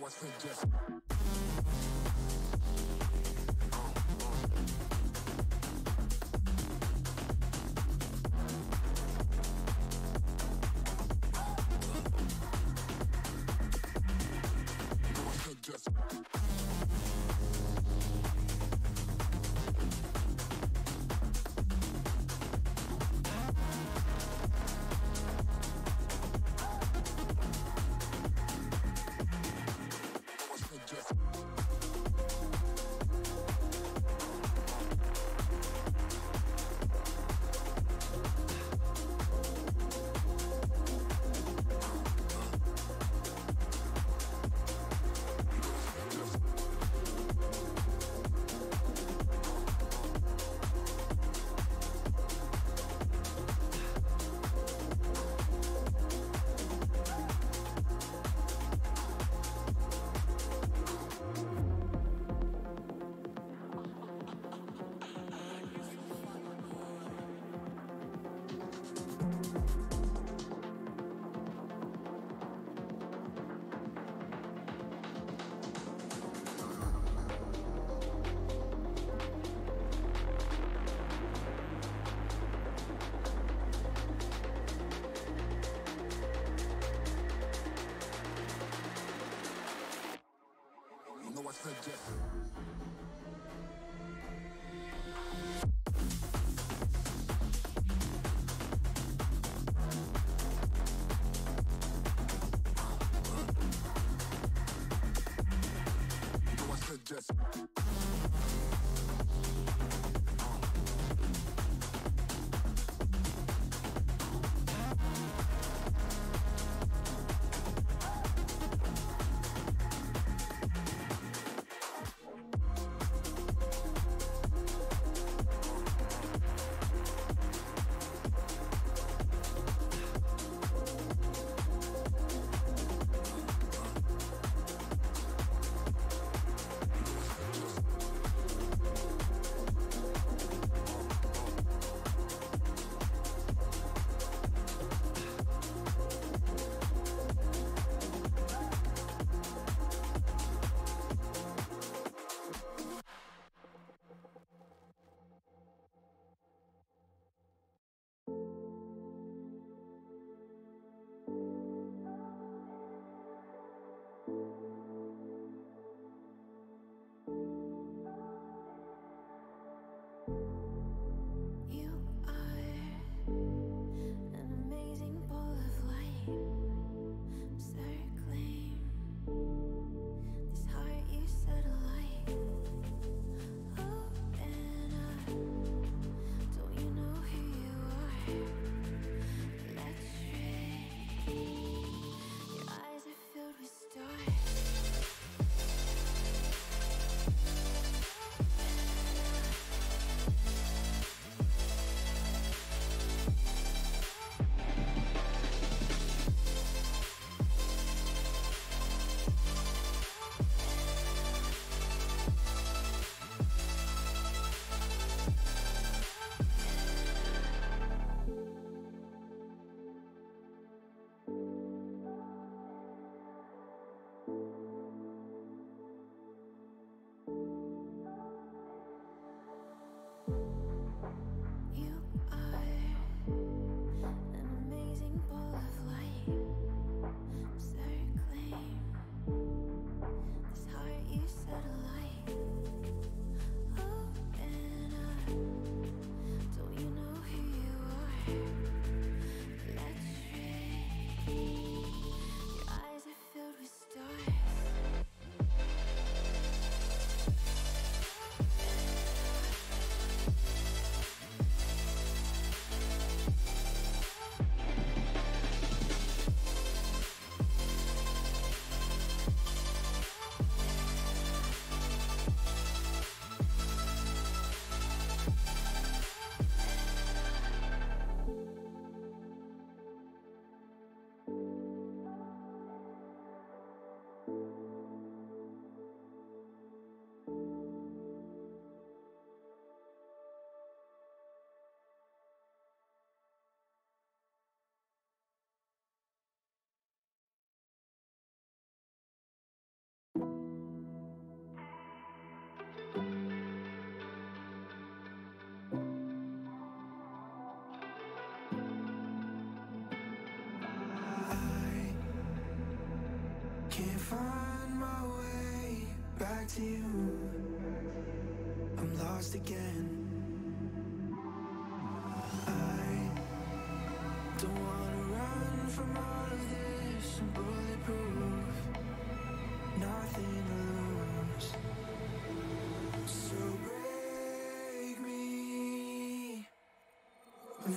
know I said yes. what's? Find my way back to you. I'm lost again. I don't wanna run from all of this. I'm bulletproof, nothing to lose. So break me. I'm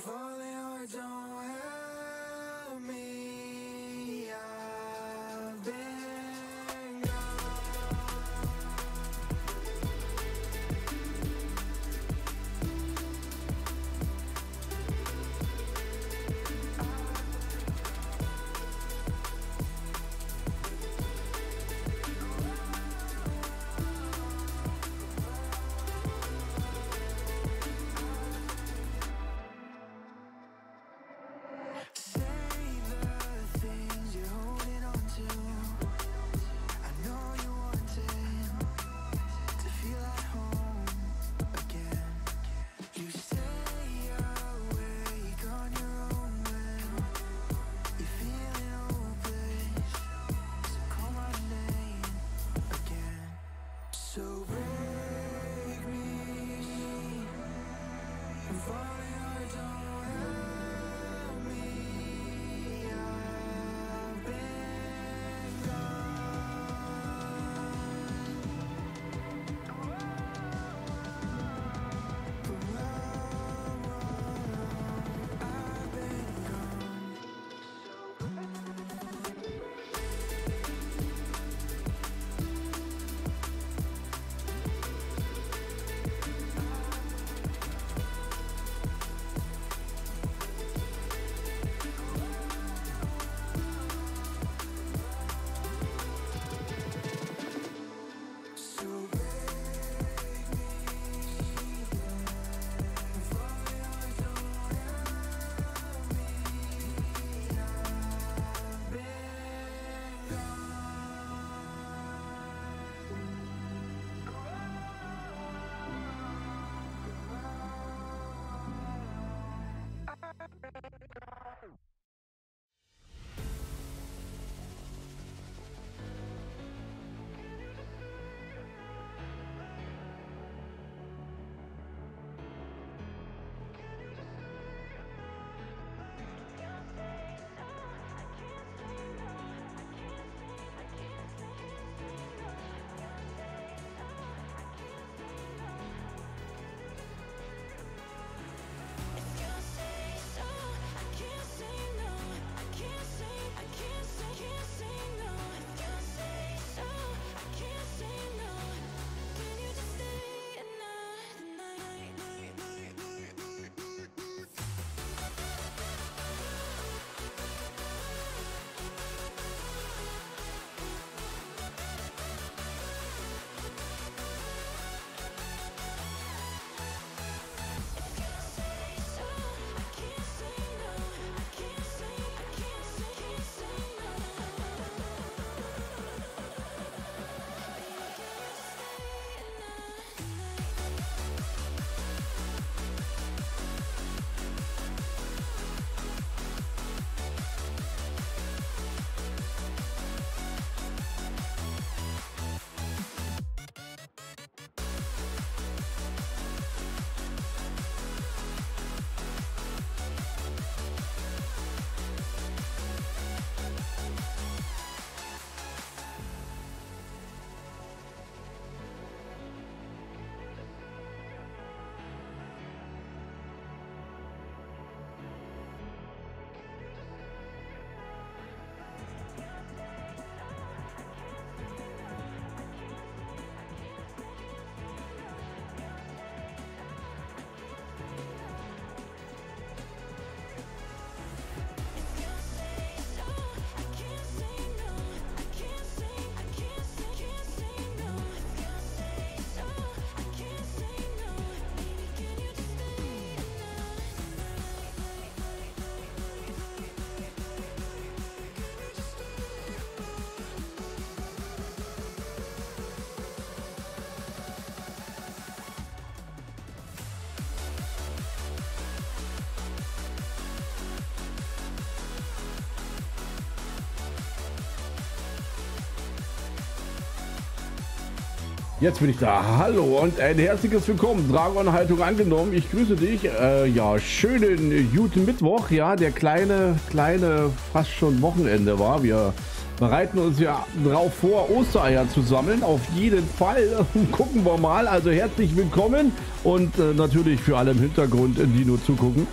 Jetzt bin ich da. Hallo und ein herzliches Willkommen. Dragon-Haltung angenommen. Ich grüße dich. Äh, ja, schönen guten Mittwoch. Ja, der kleine, kleine, fast schon Wochenende war. Wir bereiten uns ja drauf vor, Ostereier zu sammeln. Auf jeden Fall. Gucken wir mal. Also herzlich willkommen und äh, natürlich für alle im Hintergrund, die nur zugucken.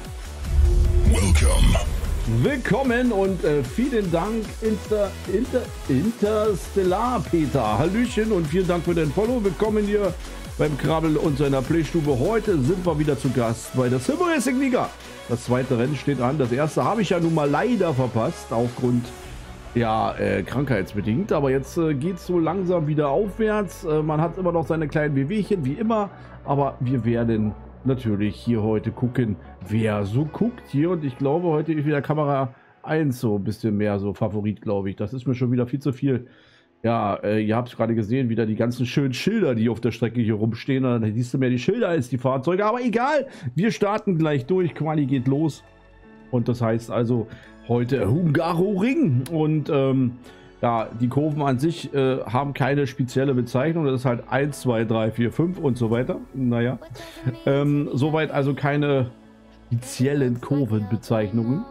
Willkommen und äh, vielen Dank Inter, Inter, Interstellar Peter. Hallöchen und vielen Dank für den Follow. Willkommen hier beim Krabbel und seiner Playstube. Heute sind wir wieder zu Gast bei der Silver Racing Liga. Das zweite Rennen steht an. Das erste habe ich ja nun mal leider verpasst aufgrund ja, äh, krankheitsbedingt. Aber jetzt äh, geht es so langsam wieder aufwärts. Äh, man hat immer noch seine kleinen Wehwehchen, wie immer. Aber wir werden natürlich hier heute gucken, wer so guckt hier. Und ich glaube, heute ist wieder Kamera 1 so ein bisschen mehr so Favorit, glaube ich. Das ist mir schon wieder viel zu viel. Ja, äh, ihr habt es gerade gesehen, wieder die ganzen schönen Schilder, die auf der Strecke hier rumstehen. Da siehst du mehr die Schilder als die Fahrzeuge. Aber egal, wir starten gleich durch. Quali geht los. Und das heißt also heute Hungaroring. Und ähm, ja, die Kurven an sich äh, haben keine spezielle Bezeichnung. Das ist halt 1, 2, 3, 4, 5 und so weiter. Naja, ähm, soweit also keine speziellen Kurvenbezeichnungen.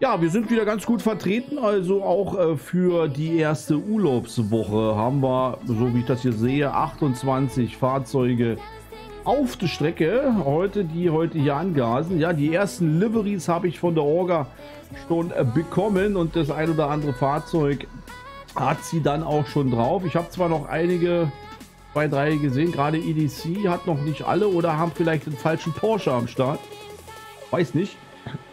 Ja, wir sind wieder ganz gut vertreten, also auch äh, für die erste Urlaubswoche haben wir, so wie ich das hier sehe, 28 Fahrzeuge auf der Strecke, heute, die heute hier angasen. Ja, die ersten Liveries habe ich von der Orga schon äh, bekommen und das ein oder andere Fahrzeug hat sie dann auch schon drauf. Ich habe zwar noch einige, zwei, drei gesehen, gerade EDC hat noch nicht alle oder haben vielleicht den falschen Porsche am Start. Weiß nicht.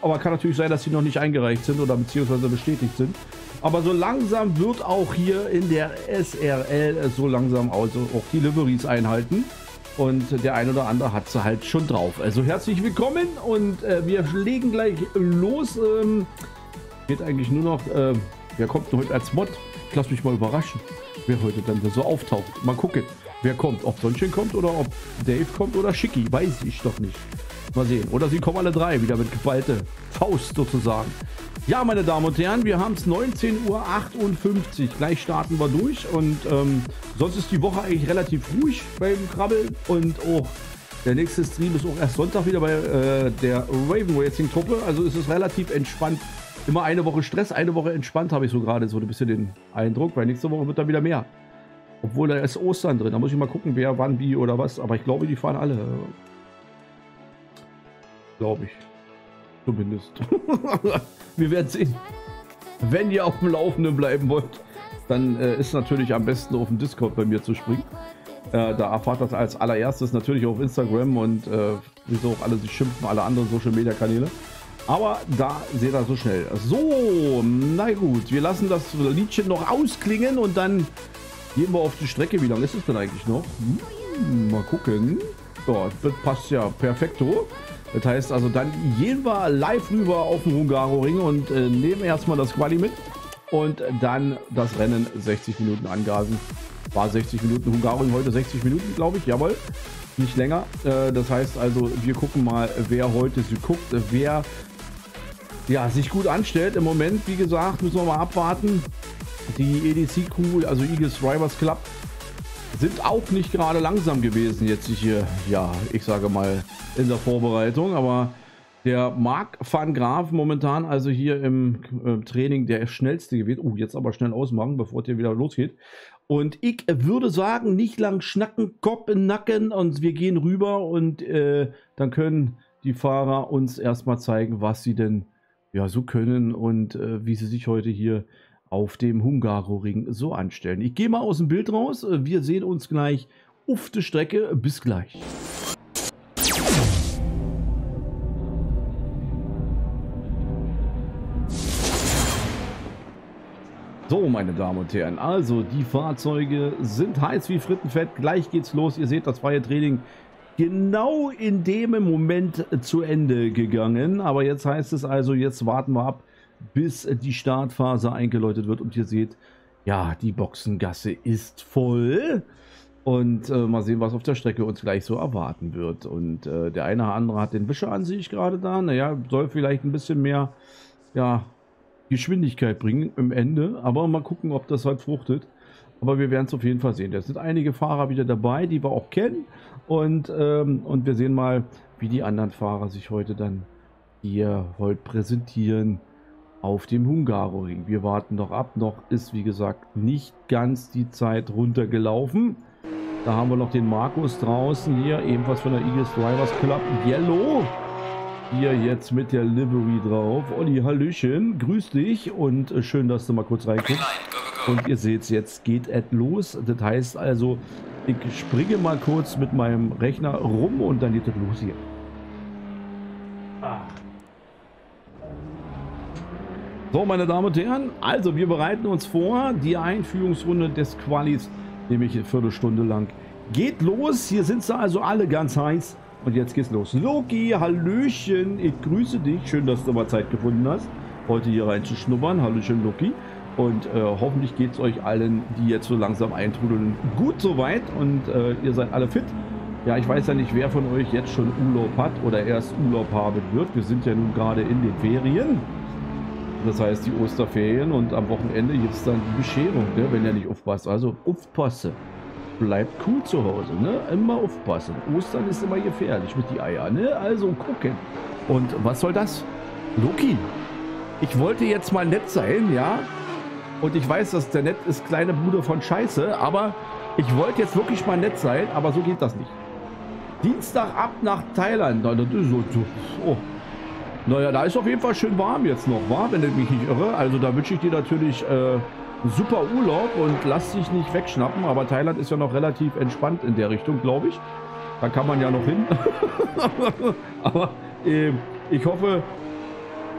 Aber kann natürlich sein, dass sie noch nicht eingereicht sind oder beziehungsweise bestätigt sind. Aber so langsam wird auch hier in der SRL so langsam also auch die Liveries einhalten. Und der ein oder andere hat sie halt schon drauf. Also herzlich willkommen und äh, wir legen gleich los. Ähm, geht eigentlich nur noch, äh, wer kommt heute als Mod? Ich lass mich mal überraschen, wer heute dann so auftaucht. Mal gucken, wer kommt. Ob Sonnchen kommt oder ob Dave kommt oder Schicki. Weiß ich doch nicht. Mal sehen. Oder sie kommen alle drei wieder mit geballte Faust sozusagen. Ja, meine Damen und Herren, wir haben es 19.58 Uhr. Gleich starten wir durch. Und ähm, sonst ist die Woche eigentlich relativ ruhig beim Krabbeln. Und auch der nächste Stream ist auch erst Sonntag wieder bei äh, der Raven Racing Truppe. Also ist es relativ entspannt. Immer eine Woche Stress, eine Woche entspannt, habe ich so gerade so ein bisschen den Eindruck. Weil nächste Woche wird da wieder mehr. Obwohl da ist Ostern drin. Da muss ich mal gucken, wer wann, wie oder was. Aber ich glaube, die fahren alle. Glaube ich. Zumindest. Wir werden sehen. Wenn ihr auf dem Laufenden bleiben wollt, dann äh, ist natürlich am besten auf dem Discord bei mir zu springen. Äh, da erfahrt das als allererstes natürlich auf Instagram und äh, wieso auch alle sich schimpfen, alle anderen Social Media Kanäle. Aber da seht ihr so schnell. So, na gut, wir lassen das Liedchen noch ausklingen und dann gehen wir auf die Strecke. Wie lange ist es denn eigentlich noch? Hm, mal gucken. Ja, das passt ja perfekto. Das heißt also, dann gehen wir live rüber auf den Hungaroring und äh, nehmen erstmal das Quali mit und dann das Rennen 60 Minuten angasen. War 60 Minuten Hungaroring heute 60 Minuten, glaube ich, jawohl. Nicht länger. Äh, das heißt also, wir gucken mal, wer heute sie guckt, wer ja, sich gut anstellt. Im Moment, wie gesagt, müssen wir mal abwarten. Die EDC-Crew, also Eagles Drivers Club, sind auch nicht gerade langsam gewesen jetzt hier, ja, ich sage mal in der Vorbereitung, aber der Marc van Graaf momentan also hier im äh, Training der schnellste gewesen. Oh, jetzt aber schnell ausmachen, bevor es hier wieder losgeht. Und ich würde sagen, nicht lang schnacken, Kopf in Nacken und wir gehen rüber und äh, dann können die Fahrer uns erstmal zeigen, was sie denn ja so können und äh, wie sie sich heute hier auf dem Hungaroring so anstellen. Ich gehe mal aus dem Bild raus. Wir sehen uns gleich auf der Strecke. Bis gleich. So, meine Damen und Herren, also die Fahrzeuge sind heiß wie Frittenfett. Gleich geht's los. Ihr seht, das freie Training genau in dem Moment zu Ende gegangen. Aber jetzt heißt es also, jetzt warten wir ab, bis die Startphase eingeläutet wird. Und ihr seht, ja, die Boxengasse ist voll. Und äh, mal sehen, was auf der Strecke uns gleich so erwarten wird. Und äh, der eine oder andere hat den Wischer an sich gerade da. Naja, soll vielleicht ein bisschen mehr ja, Geschwindigkeit bringen im Ende. Aber mal gucken, ob das halt fruchtet. Aber wir werden es auf jeden Fall sehen. Es sind einige Fahrer wieder dabei, die wir auch kennen. Und, ähm, und wir sehen mal, wie die anderen Fahrer sich heute dann hier heute präsentieren auf dem Hungaroring. Wir warten noch ab. Noch ist, wie gesagt, nicht ganz die Zeit runtergelaufen. Da haben wir noch den Markus draußen hier, ebenfalls von der Eagles Drivers Club Yellow. Hier jetzt mit der Livery drauf. Olli, Hallöchen, grüß dich und äh, schön, dass du mal kurz reinguckst. Und ihr seht, jetzt geht es los. Das heißt also, ich springe mal kurz mit meinem Rechner rum und dann geht es los hier. So, meine Damen und Herren, also wir bereiten uns vor. Die Einführungsrunde des Qualis, nämlich eine Viertelstunde lang, geht los. Hier sind sie also alle ganz heiß. Und jetzt geht's los. Loki, Hallöchen, ich grüße dich. Schön, dass du mal Zeit gefunden hast, heute hier reinzuschnuppern. Hallöchen, Loki. Und äh, hoffentlich geht es euch allen, die jetzt so langsam eintrudeln, gut soweit. Und äh, ihr seid alle fit. Ja, ich weiß ja nicht, wer von euch jetzt schon Urlaub hat oder erst Urlaub haben wird. Wir sind ja nun gerade in den Ferien. Das heißt die Osterferien und am Wochenende gibt es dann die Bescherung, ne, wenn ihr nicht aufpasst. Also aufpasse. Bleibt cool zu Hause, ne? Immer aufpassen. Ostern ist immer gefährlich mit die Eier, ne? Also gucken. Und was soll das? Loki, ich wollte jetzt mal nett sein, ja? Und ich weiß, dass der nett ist kleine Bruder von Scheiße, aber ich wollte jetzt wirklich mal nett sein, aber so geht das nicht. Dienstag ab nach Thailand. Oh. Naja, da ist auf jeden Fall schön warm jetzt noch, war, wenn ich mich nicht irre. Also da wünsche ich dir natürlich äh, super Urlaub und lass dich nicht wegschnappen. Aber Thailand ist ja noch relativ entspannt in der Richtung, glaube ich. Da kann man ja noch hin. aber äh, ich hoffe,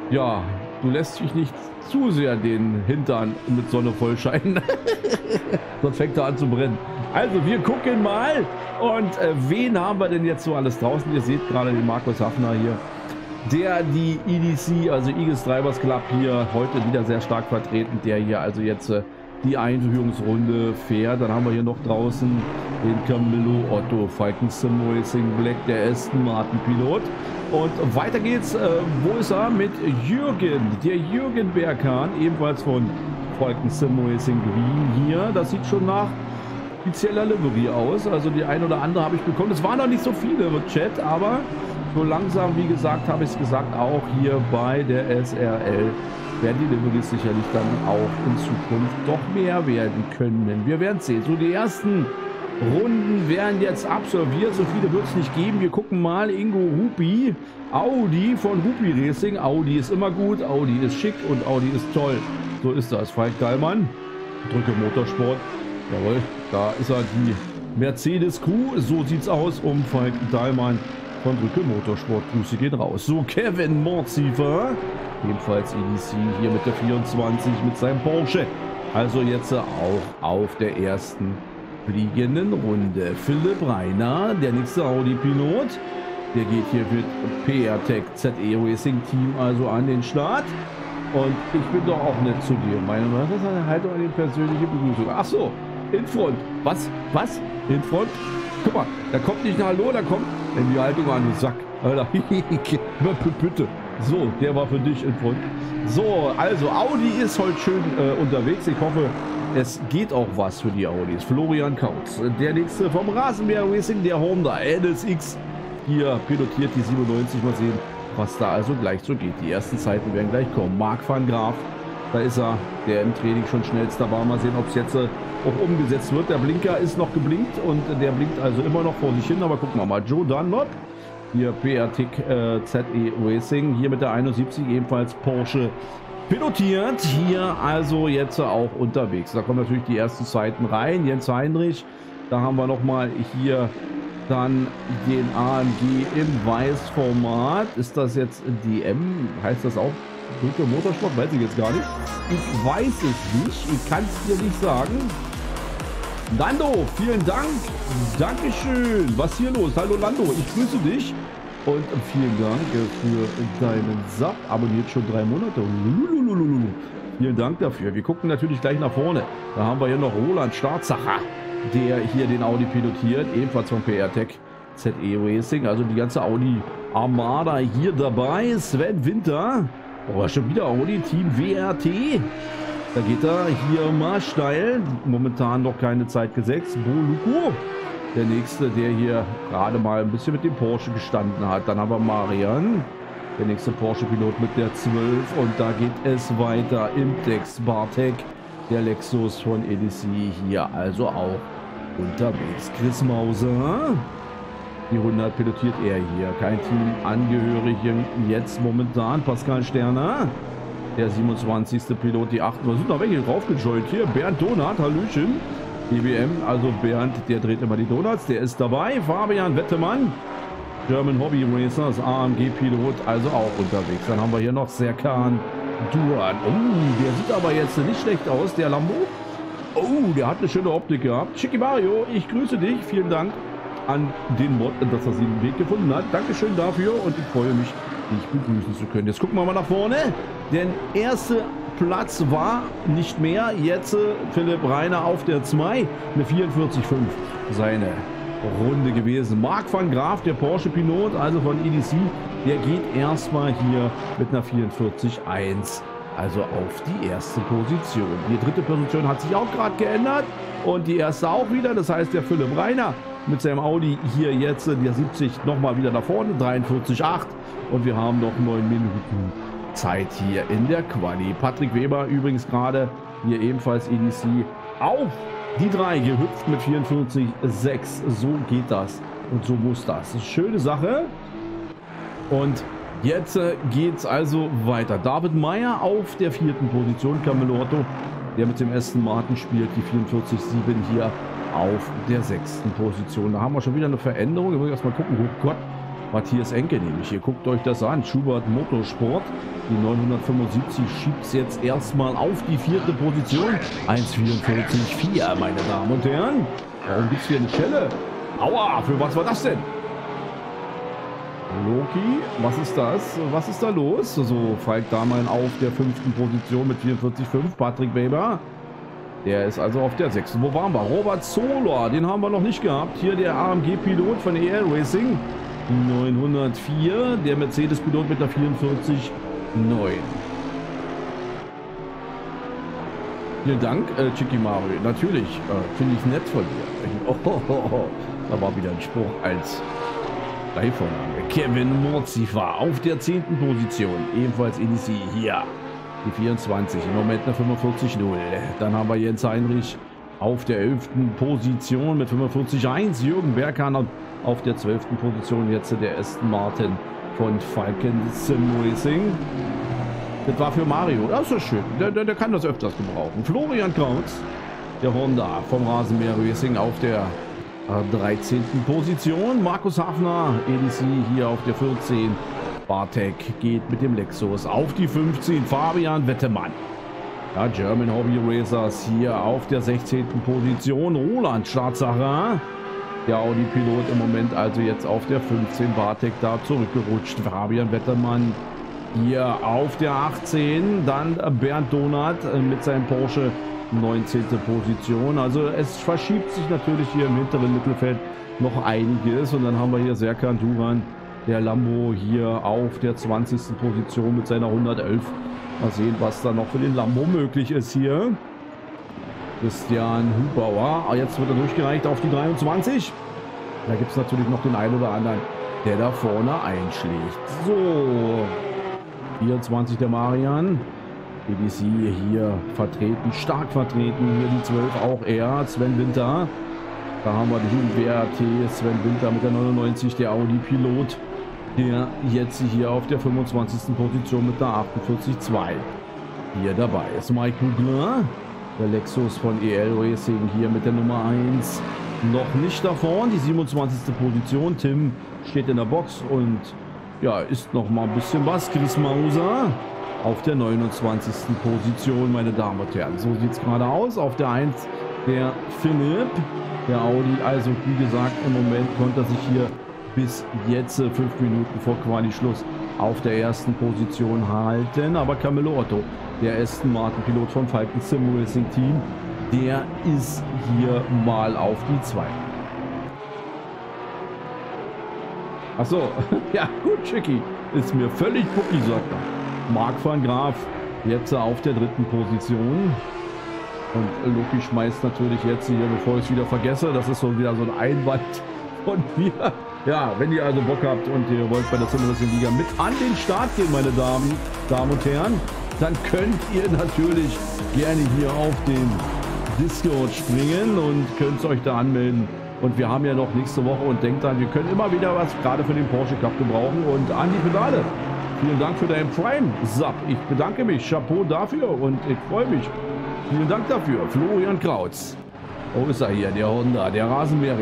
ja, du lässt dich nicht zu sehr den Hintern mit Sonne vollscheinen. Sonst fängt er an zu brennen. Also wir gucken mal. Und äh, wen haben wir denn jetzt so alles draußen? Ihr seht gerade den Markus Hafner hier der die EDC, also Eagles Drivers Club hier heute wieder sehr stark vertreten, der hier also jetzt äh, die Einführungsrunde fährt. Dann haben wir hier noch draußen den Camillo Otto Falcon Sim Racing Black, der Aston Martin Pilot. Und weiter geht's, äh, wo ist er? Mit Jürgen, der Jürgen Berghahn, ebenfalls von Falcon Sim Racing Green hier. Das sieht schon nach spezieller Livery aus. Also die ein oder andere habe ich bekommen. Es waren noch nicht so viele im Chat, aber so langsam, wie gesagt, habe ich es gesagt, auch hier bei der SRL werden die Liveries sicherlich dann auch in Zukunft doch mehr werden können. Wir werden sehen. So, die ersten Runden werden jetzt absolviert. So viele wird es nicht geben. Wir gucken mal. Ingo Hupi, Audi von Hupi Racing. Audi ist immer gut, Audi ist schick und Audi ist toll. So ist das. Falk Dahlmann, drücke Motorsport. Jawohl, da ist er, die Mercedes Crew. So sieht's aus um Falk Dahlmann von Drücke Motorsport. Grüße gehen raus. So, Kevin Mordziefer, ebenfalls EDC hier mit der 24 mit seinem Porsche. Also jetzt auch auf der ersten fliegenden Runde. Philipp Reiner, der nächste Audi-Pilot. Der geht hier mit PR-Tech ZE Racing Team also an den Start. Und ich bin doch auch nett zu dir. Meine Meinung ist eine Haltung an die persönliche Begrüßung. Ach so, in Front. Was? Was? In Front? Guck mal, da kommt nicht ein Hallo, da kommt in die Haltung an den Sack. Alter, bitte. So, der war für dich in Front. So, also Audi ist heute schön äh, unterwegs. Ich hoffe, es geht auch was für die Audis. Florian Kautz, der nächste vom Rasenmäher Racing, der Honda NSX. Hier pilotiert die 97. Mal sehen, was da also gleich so geht. Die ersten Zeiten werden gleich kommen. Marc van Graaf, da ist er, der im Training schon schnellster war. Mal sehen, ob es jetzt äh, auch umgesetzt wird. Der Blinker ist noch geblinkt und der blinkt also immer noch vor sich hin. Aber gucken wir mal. Joe Dunlop, hier PRTIC äh, ZE Racing, hier mit der 71 ebenfalls Porsche pilotiert. Hier also jetzt auch unterwegs. Da kommen natürlich die ersten Zeiten rein. Jens Heinrich, da haben wir nochmal hier dann den AMG im Weißformat. Ist das jetzt DM? Heißt das auch Dunkle Motorsport? Weiß ich jetzt gar nicht. Ich weiß es nicht. Ich kann es dir nicht sagen. Lando, vielen Dank. Dankeschön. Was hier los? Hallo Lando, ich grüße dich. Und vielen Dank für deinen Sub. Abonniert schon drei Monate. Lululululu. Vielen Dank dafür. Wir gucken natürlich gleich nach vorne. Da haben wir hier noch Roland Starzacher, der hier den Audi pilotiert. Ebenfalls vom PR-Tech ZE Racing. Also die ganze Audi Armada hier dabei. Sven Winter. Oh, schon wieder Audi Team WRT. Da geht er hier mal steil. Momentan noch keine Zeit gesetzt. Boluko, der nächste, der hier gerade mal ein bisschen mit dem Porsche gestanden hat. Dann haben wir Marian, der nächste Porsche-Pilot mit der 12. Und da geht es weiter. Imtex Bartek, der Lexus von EDC hier also auch unterwegs. Chris Mauser. Die 100 pilotiert er hier. Kein Teamangehörigen jetzt momentan. Pascal Sterner. Der 27. Pilot, die 8. Was sind da welche draufgejoint hier? Bernd Donat, Hallöchen. EBM, also Bernd, der dreht immer die Donuts. Der ist dabei. Fabian Wettemann. German Hobby Racers, AMG-Pilot, also auch unterwegs. Dann haben wir hier noch Serkan Duran. Oh, der sieht aber jetzt nicht schlecht aus, der Lambo. Oh, der hat eine schöne Optik gehabt. Chicky Mario, ich grüße dich. Vielen Dank an den Mod, dass er den Weg gefunden hat. Dankeschön dafür und ich freue mich, dich begrüßen zu können. Jetzt gucken wir mal nach vorne. Denn erster Platz war nicht mehr. Jetzt äh, Philipp Reiner auf der 2. Eine 44,5 seine Runde gewesen. Marc van Graaf, der Porsche-Pilot, also von EDC, der geht erstmal hier mit einer 44,1 also auf die erste Position. Die dritte Position hat sich auch gerade geändert und die erste auch wieder. Das heißt, der Philipp Reiner mit seinem Audi hier jetzt, der 70 nochmal wieder da vorne, 43,8 und wir haben noch 9 Minuten Zeit hier in der Quali. Patrick Weber übrigens gerade hier ebenfalls EDC auf die 3 gehüpft mit 44,6. So geht das und so muss das. Schöne Sache und Jetzt äh, geht es also weiter. David Meyer auf der vierten Position. Camelo Otto, der mit dem Aston Martin spielt, die 44,7 hier auf der sechsten Position. Da haben wir schon wieder eine Veränderung. Ich muss erstmal gucken. Oh Gott, Matthias Enke nämlich hier. Guckt euch das an. Schubert Motorsport. Die 975 schiebt es jetzt erstmal auf die vierte Position. 1,44,4, meine Damen und Herren. Warum gibt es hier eine Schelle? Aua, für was war das denn? Loki, was ist das? Was ist da los? So, Falk Dahlmann auf der fünften Position mit 44,5. Patrick Weber, der ist also auf der sechsten. Wo waren wir? Robert Zola, den haben wir noch nicht gehabt. Hier der AMG-Pilot von EL Racing. 904. Der Mercedes-Pilot mit der 44,9. Vielen Dank, äh, Chicky Mario. Natürlich, äh, finde ich nett von dir. Oh, oh, oh, oh. Da war wieder ein Spruch als Leihvorname. Kevin Murzifa auf der 10. Position. Ebenfalls EDC hier. Die 24. Im Moment eine 45-0. Dann haben wir Jens Heinrich auf der 11. Position mit 45-1. Jürgen Berghahn auf der 12. Position. Jetzt der Aston Martin von Falcon Sim Racing. Das war für Mario. Das ist schön. Der, der, der kann das öfters gebrauchen. Florian Krautz, der Honda vom Rasenmäher Racing auf der 13. Position. Markus Hafner, EDC hier auf der 14. Bartek geht mit dem Lexus auf die 15. Fabian Wettemann. Ja, German Hobby Racers hier auf der 16. Position. Roland Staatsacher. Der Audi-Pilot im Moment also jetzt auf der 15. Bartek da zurückgerutscht. Fabian Wettermann hier auf der 18. Dann Bernd Donat mit seinem Porsche 19. Position. Also es verschiebt sich natürlich hier im hinteren Mittelfeld noch einiges. Und dann haben wir hier Serkan Duran, der Lambo hier auf der 20. Position mit seiner 111. Mal sehen, was da noch für den Lambo möglich ist hier. Christian Hubauer. Ah, jetzt wird er durchgereicht auf die 23. Da gibt es natürlich noch den einen oder anderen, der da vorne einschlägt. So. 24 der Marian. BBC hier vertreten, stark vertreten. Hier die 12 auch er, Sven Winter. Da haben wir den WRT, Sven Winter mit der 99, der Audi-Pilot, der jetzt hier auf der 25. Position mit der 48.2 hier dabei ist. Mike Kugler, der Lexus von EL Racing hier mit der Nummer 1 noch nicht davon. Die 27. Position. Tim steht in der Box und ja, ist noch mal ein bisschen was. Chris Mauser auf der 29. Position, meine Damen und Herren. So sieht es gerade aus. Auf der 1 der Philipp, der Audi. Also wie gesagt, im Moment konnte er sich hier bis jetzt äh, fünf Minuten vor Quali-Schluss auf der ersten Position halten. Aber Camillo Otto, der Aston Martin Pilot vom Falcon Sim Racing Team, der ist hier mal auf die 2. Achso, ja gut, Chicky. Ist mir völlig pucki, sagt er. Marc van Graaf Jetzt auf der dritten Position. Und Loki schmeißt natürlich jetzt hier, bevor ich es wieder vergesse, das ist so wieder so ein Einwand von mir. Ja, wenn ihr also Bock habt und ihr wollt bei der Simulation Liga mit an den Start gehen, meine Damen, Damen und Herren, dann könnt ihr natürlich gerne hier auf den Discord springen und könnt euch da anmelden. Und wir haben ja noch nächste Woche und denkt dann, wir können immer wieder was gerade für den Porsche Cup gebrauchen. Und an die Pedale, vielen Dank für deinen Prime-Sub. Ich bedanke mich, Chapeau dafür und ich freue mich. Vielen Dank dafür, Florian Krautz. Wo ist er hier, der Honda, der Rasenmäher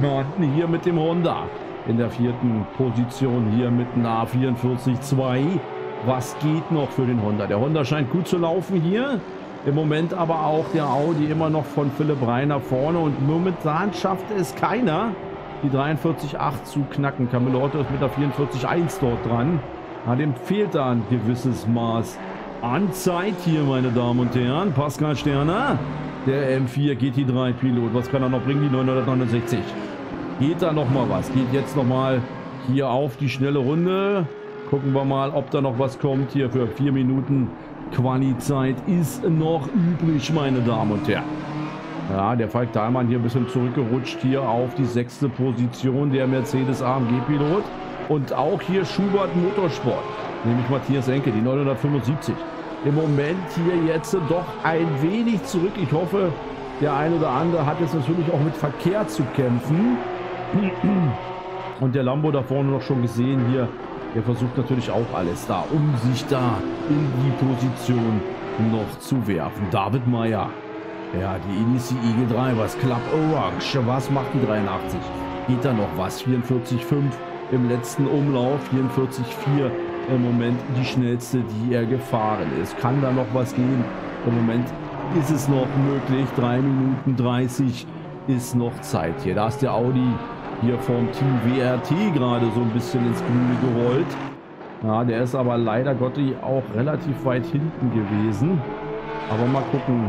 Mann, hier mit dem Honda. In der vierten Position hier mit einer A44-2. Was geht noch für den Honda? Der Honda scheint gut zu laufen hier. Im Moment aber auch der Audi immer noch von Philipp Reiner vorne und momentan schafft es keiner, die 43.8 zu knacken. Camillo Otto ist mit der 44.1 dort dran. Na, dem fehlt da ein gewisses Maß an Zeit hier, meine Damen und Herren. Pascal Sterner, der M4 GT3 Pilot. Was kann er noch bringen, die 969? Geht da noch mal was? Geht jetzt noch mal hier auf die schnelle Runde. Gucken wir mal, ob da noch was kommt hier für vier Minuten Quali-Zeit ist noch übrig, meine Damen und Herren. Ja, der Falk Dahlmann hier ein bisschen zurückgerutscht hier auf die sechste Position, der Mercedes AMG-Pilot. Und auch hier Schubert Motorsport, nämlich Matthias Enke, die 975. Im Moment hier jetzt doch ein wenig zurück. Ich hoffe, der eine oder andere hat jetzt natürlich auch mit Verkehr zu kämpfen. Und der Lambo da vorne noch schon gesehen hier er versucht natürlich auch alles da, um sich da in die Position noch zu werfen. David Meyer. Ja, die Inici Eagle 3, was klappt Orange? Was macht die 83? Geht da noch was? 44,5 im letzten Umlauf, 44,4 im Moment die schnellste, die er gefahren ist. Kann da noch was gehen? Im Moment ist es noch möglich. 3 Minuten 30 ist noch Zeit hier. Da ist der Audi hier vom Team WRT gerade so ein bisschen ins Grüne gerollt. Ja, der ist aber leider Gottes auch relativ weit hinten gewesen. Aber mal gucken.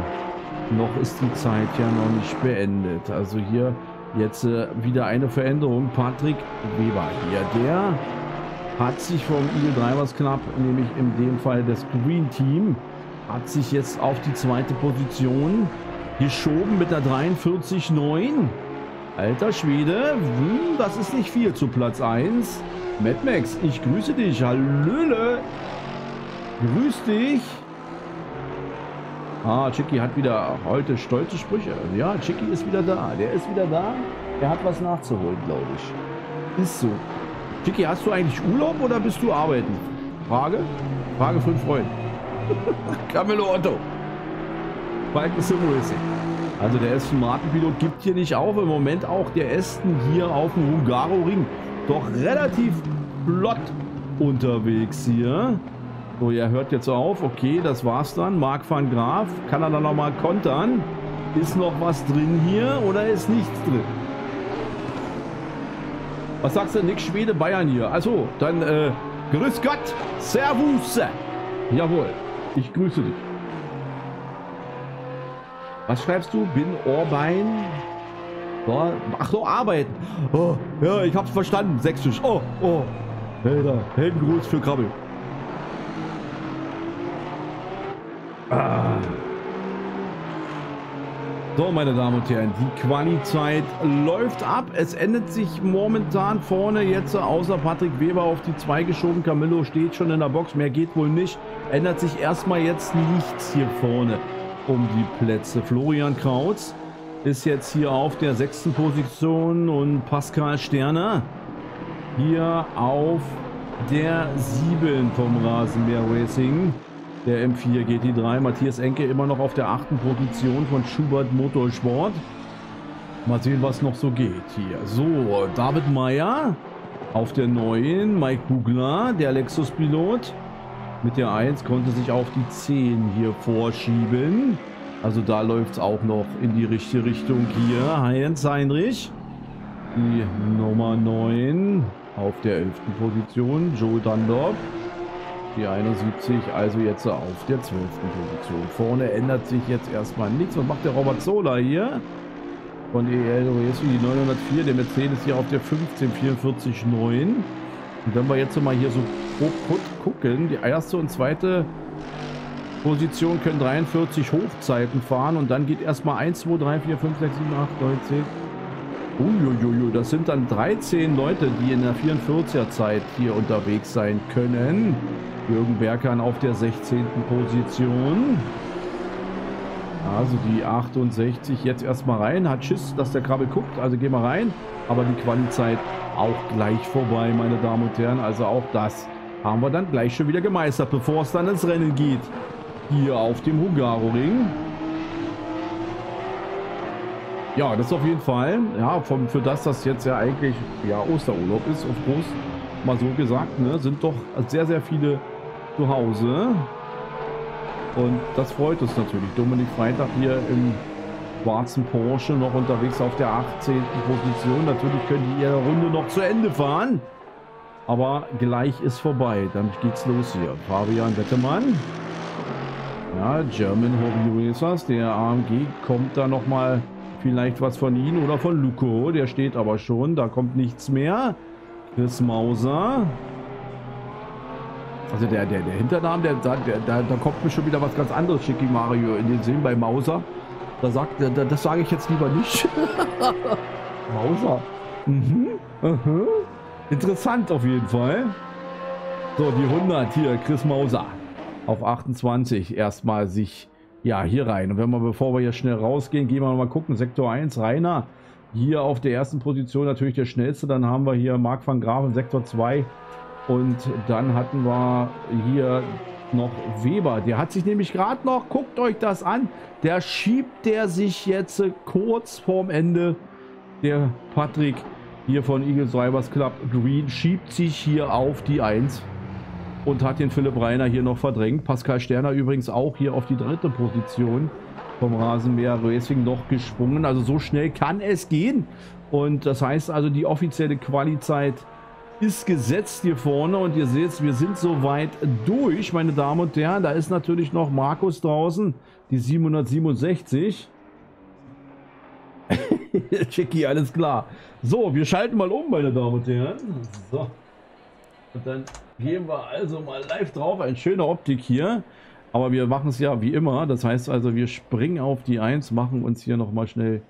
Noch ist die Zeit ja noch nicht beendet. Also hier jetzt äh, wieder eine Veränderung. Patrick Weber hier. Der hat sich vom Eagle Drivers knapp, nämlich in dem Fall das Green Team, hat sich jetzt auf die zweite Position geschoben mit der 43,9. Alter Schwede, hm, das ist nicht viel zu Platz 1. Mad Max, ich grüße dich. Hallöle. Grüß dich. Ah, Chicky hat wieder heute stolze Sprüche. Ja, Chicky ist wieder da. Der ist wieder da. Er hat was nachzuholen, glaube ich. Ist so. Chicky, hast du eigentlich Urlaub oder bist du arbeiten? Frage? Frage für einen Freund. Camillo Otto. Balken Sim Racing. Also der Aston Martin Pilot gibt hier nicht auf. Im Moment auch der Aston hier auf dem Hungaro-Ring. Doch relativ flott unterwegs hier. So, er hört jetzt auf. Okay, das war's dann. Marc van Graaf. Kann er dann nochmal kontern? Ist noch was drin hier oder ist nichts drin? Was sagst du? Nick Schwede Bayern hier. Also, dann äh, grüß Gott. Servus. Jawohl. Ich grüße dich. Was schreibst du? Bin Orbein. Ach so, arbeiten. Oh, ja, ich hab's verstanden. Sächsisch. Oh, oh. Alter, Heldengruß für Krabbel. Ah. So, meine Damen und Herren, die Quali-Zeit läuft ab. Es endet sich momentan vorne jetzt außer Patrick Weber auf die 2 geschoben. Camillo steht schon in der Box, mehr geht wohl nicht. Ändert sich erstmal jetzt nichts hier vorne um die Plätze. Florian Krautz ist jetzt hier auf der sechsten Position und Pascal Sterner hier auf der 7 vom Rasenmäher Racing. Der M4 GT3. Matthias Enke immer noch auf der achten Position von Schubert Motorsport. Mal sehen, was noch so geht hier. So, David Meyer auf der neuen. Mike Bugler, der Lexus-Pilot. Mit der 1 konnte sich auf die 10 hier vorschieben. Also da läuft es auch noch in die richtige Richtung hier. Heinz Heinrich. Die Nummer 9 auf der 11. Position. Joe Dundorp. Die 71, also jetzt auf der 12. Position. Vorne ändert sich jetzt erstmal nichts. Was macht der Robert Zola hier? Von EL Racing die 904. Der Mercedes hier auf der 15, 44, 9. Und wenn wir jetzt mal hier so gucken, die erste und zweite Position können 43 Hochzeiten fahren und dann geht erstmal 1, 2, 3, 4, 5, 6, 7, 8, 9, 10. Uiuiui, das sind dann 13 Leute, die in der 44er Zeit hier unterwegs sein können. Jürgen Berkan auf der 16. Position. Also die 68 jetzt erstmal rein. Hat Schiss, dass der Krabbel guckt. Also gehen wir rein. Aber die Qualizeit auch gleich vorbei, meine Damen und Herren. Also auch das haben wir dann gleich schon wieder gemeistert, bevor es dann ins Rennen geht. Hier auf dem Hungaroring. Ja, das auf jeden Fall. Ja, vom, für das, das jetzt ja eigentlich ja, Osterurlaub ist, auf groß mal so gesagt, ne, sind doch sehr, sehr viele zu Hause. Und das freut uns natürlich. Dominik Freitag hier im schwarzen Porsche noch unterwegs auf der 18. Position. Natürlich können die ihre Runde noch zu Ende fahren. Aber gleich ist vorbei. Dann geht's los hier. Fabian Wettemann. Ja, German Hobby Racers. Der AMG kommt da nochmal vielleicht was von ihm oder von Luco. Der steht aber schon. Da kommt nichts mehr. Chris Mauser. Also der, der, der Hinternamen, der, der, der, da kommt mir schon wieder was ganz anderes, Schicki Mario, in den Sinn bei Mauser. Da sagt, da, das sage ich jetzt lieber nicht. Mauser. Mhm. Mhm. Interessant auf jeden Fall. So, die 100 hier, Chris Mauser. Auf 28 erstmal sich, ja, hier rein. Und wenn wir, bevor wir hier schnell rausgehen, gehen wir mal gucken. Sektor 1, Rainer. Hier auf der ersten Position natürlich der schnellste. Dann haben wir hier Marc van Graven, Sektor 2 und dann hatten wir hier noch Weber. Der hat sich nämlich gerade noch, guckt euch das an, der schiebt der sich jetzt kurz vorm Ende. Der Patrick hier von Eagles Drivers Club Green schiebt sich hier auf die 1 und hat den Philipp Reiner hier noch verdrängt. Pascal Sterner übrigens auch hier auf die dritte Position vom Rasenmäher Racing noch gesprungen. Also so schnell kann es gehen. Und das heißt also die offizielle Qualizeit ist gesetzt hier vorne und ihr seht, wir sind soweit durch, meine Damen und Herren. Da ist natürlich noch Markus draußen, die 767. Chicky, alles klar. So, wir schalten mal um, meine Damen und Herren. So. Und dann gehen wir also mal live drauf. Ein schöner Optik hier. Aber wir machen es ja wie immer. Das heißt also, wir springen auf die 1, machen uns hier nochmal schnell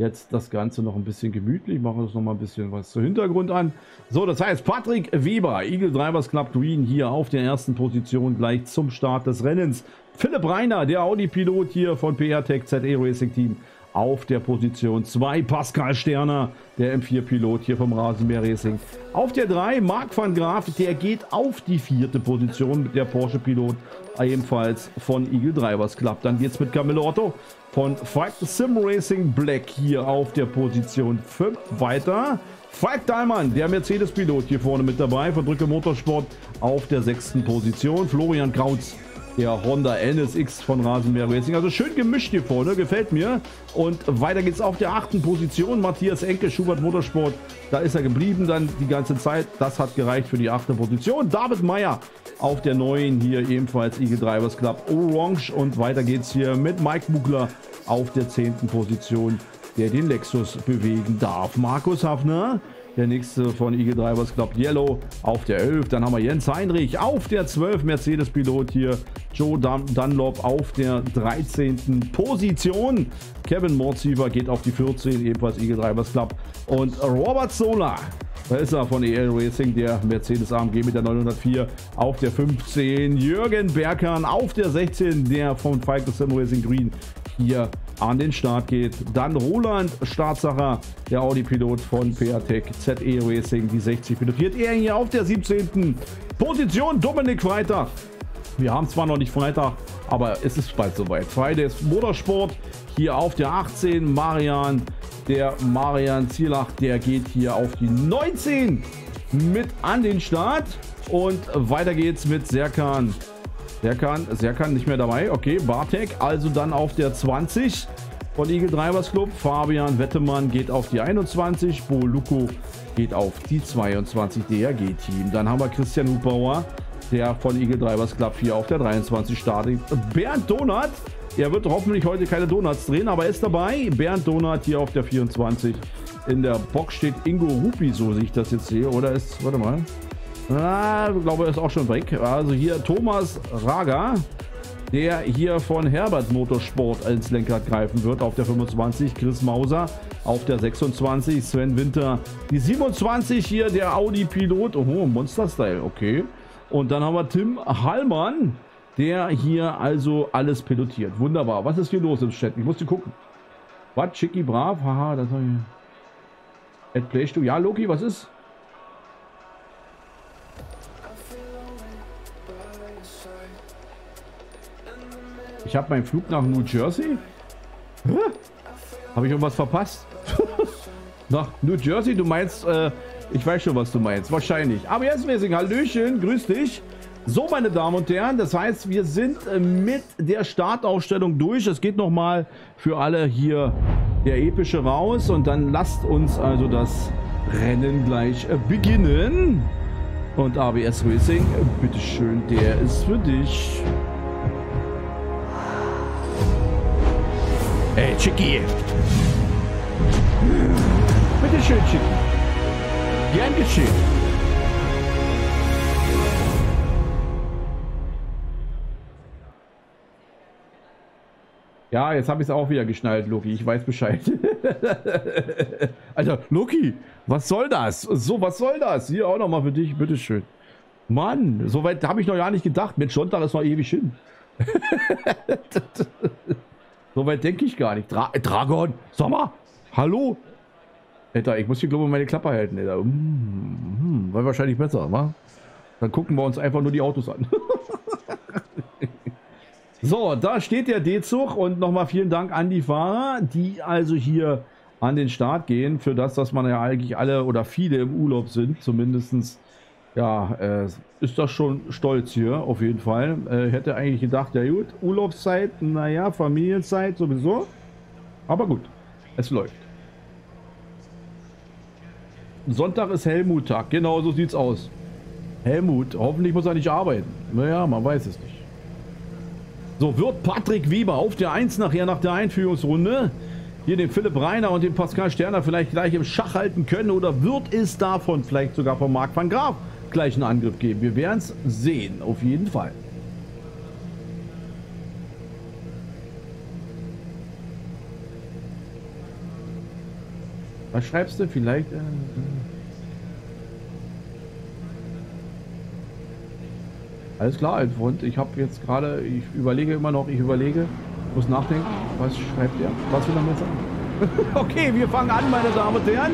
jetzt das Ganze noch ein bisschen gemütlich, machen uns noch mal ein bisschen was zu Hintergrund an. So, das heißt, Patrick Weber, Eagle Drivers Club Green hier auf der ersten Position gleich zum Start des Rennens. Philipp Reiner, der Audi-Pilot hier von PR Tech ZE Racing Team auf der Position 2. Pascal Sterner, der M4-Pilot hier vom Rasenmäher Racing. Auf der 3 Marc van Graaf, der geht auf die vierte Position mit der Porsche-Pilot ebenfalls von Eagle Drivers Club. Dann geht es mit Camillo Otto von Fight Sim Racing Black hier auf der Position 5 weiter. Falk Dahlmann, der Mercedes-Pilot hier vorne mit dabei von Drücke Motorsport auf der sechsten Position. Florian Krautz der Honda NSX von Rasenmäher Racing. Also schön gemischt hier vorne, gefällt mir. Und weiter geht es auf der achten Position. Matthias Enke, Schubert Motorsport, da ist er geblieben dann die ganze Zeit. Das hat gereicht für die achte Position. David Meyer auf der neuen hier ebenfalls Eagle Drivers Club Orange. Und weiter geht es hier mit Mike Bugler auf der zehnten Position, der den Lexus bewegen darf. Markus Hafner der nächste von IG Drivers Club Yellow auf der 11. Dann haben wir Jens Heinrich auf der 12. Mercedes-Pilot hier. Joe Dun Dunlop auf der 13. Position. Kevin Mordsiever geht auf die 14. Ebenfalls IG Drivers Club. Und Robert Sola da ist er von EL Racing, der Mercedes AMG mit der 904 auf der 15. Jürgen Berkan auf der 16, der von Falken Sim Racing Green hier an den Start geht. Dann Roland Startsacher, der Audi-Pilot von PATEC ZE Racing, die 60 pilotiert. Er hier auf der 17. Position. Dominik Freitag. Wir haben zwar noch nicht Freitag, aber es ist bald soweit. Fridays Motorsport hier auf der 18. Marian, der Marian Zielach, der geht hier auf die 19 mit an den Start. Und weiter geht's mit Serkan Serkan, Serkan nicht mehr dabei. Okay, Bartek also dann auf der 20 von Eagle Drivers Club. Fabian Wettemann geht auf die 21. Bo Luko geht auf die 22 DRG-Team. Dann haben wir Christian Hubauer, der von Eagle Drivers Club hier auf der 23 startet. Bernd Donat, er wird hoffentlich heute keine Donuts drehen, aber er ist dabei. Bernd Donat hier auf der 24. In der Box steht Ingo Rupi, so sehe ich das jetzt sehe. Oder ist, warte mal. Ah, ich glaube, er ist auch schon weg. Also hier Thomas Raga. der hier von Herbert Motorsport als Lenkrad greifen wird. Auf der 25 Chris Mauser, auf der 26 Sven Winter, die 27 hier der Audi Pilot, oh Monster Style, okay. Und dann haben wir Tim Hallmann, der hier also alles pilotiert. Wunderbar. Was ist hier los im Chat? Ich musste gucken. Was? Chicky brav? Haha, das war hier. At Playstu. Ja, Loki, was ist? Ich habe meinen Flug nach New Jersey. Habe ich irgendwas verpasst? nach New Jersey? Du meinst, äh, ich weiß schon, was du meinst. Wahrscheinlich. Aber jetzt, Messing, Hallöchen, grüß dich. So, meine Damen und Herren, das heißt, wir sind äh, mit der Startaufstellung durch. Es geht nochmal für alle hier der epische raus. Und dann lasst uns also das Rennen gleich äh, beginnen. Und ABS Racing, bitteschön, der ist für dich. Ey, Chicky. Bitte schön, Chicky. Gern geschehen. Ja, jetzt habe ich es auch wieder geschnallt, Loki. Ich weiß Bescheid. Alter, Loki, was soll das? So, was soll das? Hier auch nochmal für dich, bitteschön. Mann, so weit habe ich noch gar nicht gedacht. Mit Sonntag ist noch ewig hin. So weit denke ich gar nicht. Dra Dragon, sag mal, hallo? Alter, ich muss hier glaube ich meine Klappe halten. Alter. Mm, mm, war wahrscheinlich besser, wa? Dann gucken wir uns einfach nur die Autos an. so, da steht der D-Zug und nochmal vielen Dank an die Fahrer, die also hier an den Start gehen, für das, dass man ja eigentlich alle oder viele im Urlaub sind, zumindestens ja, äh, ist das schon stolz hier, auf jeden Fall. Äh, hätte eigentlich gedacht, ja gut, Urlaubszeit, naja, Familienzeit sowieso. Aber gut, es läuft. Sonntag ist Helmut-Tag, genau so sieht's aus. Helmut, hoffentlich muss er nicht arbeiten. Naja, man weiß es nicht. So, wird Patrick Weber auf der 1 nachher nach der Einführungsrunde hier den Philipp Reiner und den Pascal Sterner vielleicht gleich im Schach halten können oder wird es davon vielleicht sogar von Marc van Graaf gleich einen Angriff geben. Wir werden es sehen, auf jeden Fall. Was schreibst du? Vielleicht... Äh, alles klar, ein Freund. Ich habe jetzt gerade, ich überlege immer noch, ich überlege, muss nachdenken. Was schreibt er? Was will er mir sagen? okay, wir fangen an, meine Damen und Herren.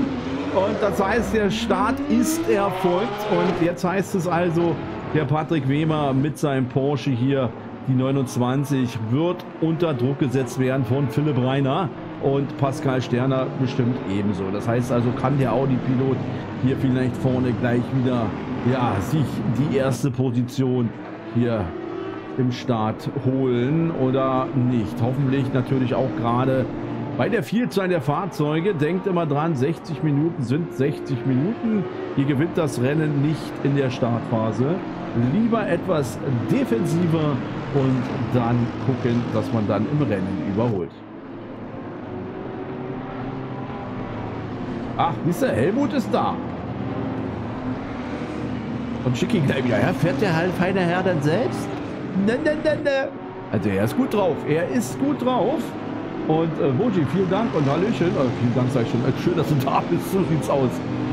Und das heißt, der Start ist erfolgt. Und jetzt heißt es also, der Patrick Wehmer mit seinem Porsche hier, die 29, wird unter Druck gesetzt werden von Philipp Reiner und Pascal Sterner bestimmt ebenso. Das heißt also, kann der Audi-Pilot hier vielleicht vorne gleich wieder ja, sich die erste Position hier im Start holen oder nicht. Hoffentlich natürlich auch gerade bei der Vielzahl der Fahrzeuge denkt immer dran, 60 Minuten sind 60 Minuten. Hier gewinnt das Rennen nicht in der Startphase. Lieber etwas defensiver und dann gucken, dass man dann im Rennen überholt. Ach, dieser Helmut ist da. Und Schicki gleich wieder. Ja, fährt der halt feine Herr dann selbst? Ne, ne, ne, ne. Also er ist gut drauf. Er ist gut drauf. Und äh, Moji, vielen Dank und Hallöchen. Äh, vielen Dank, sag ich schon. Äh, schön, dass du da bist. So sieht's aus.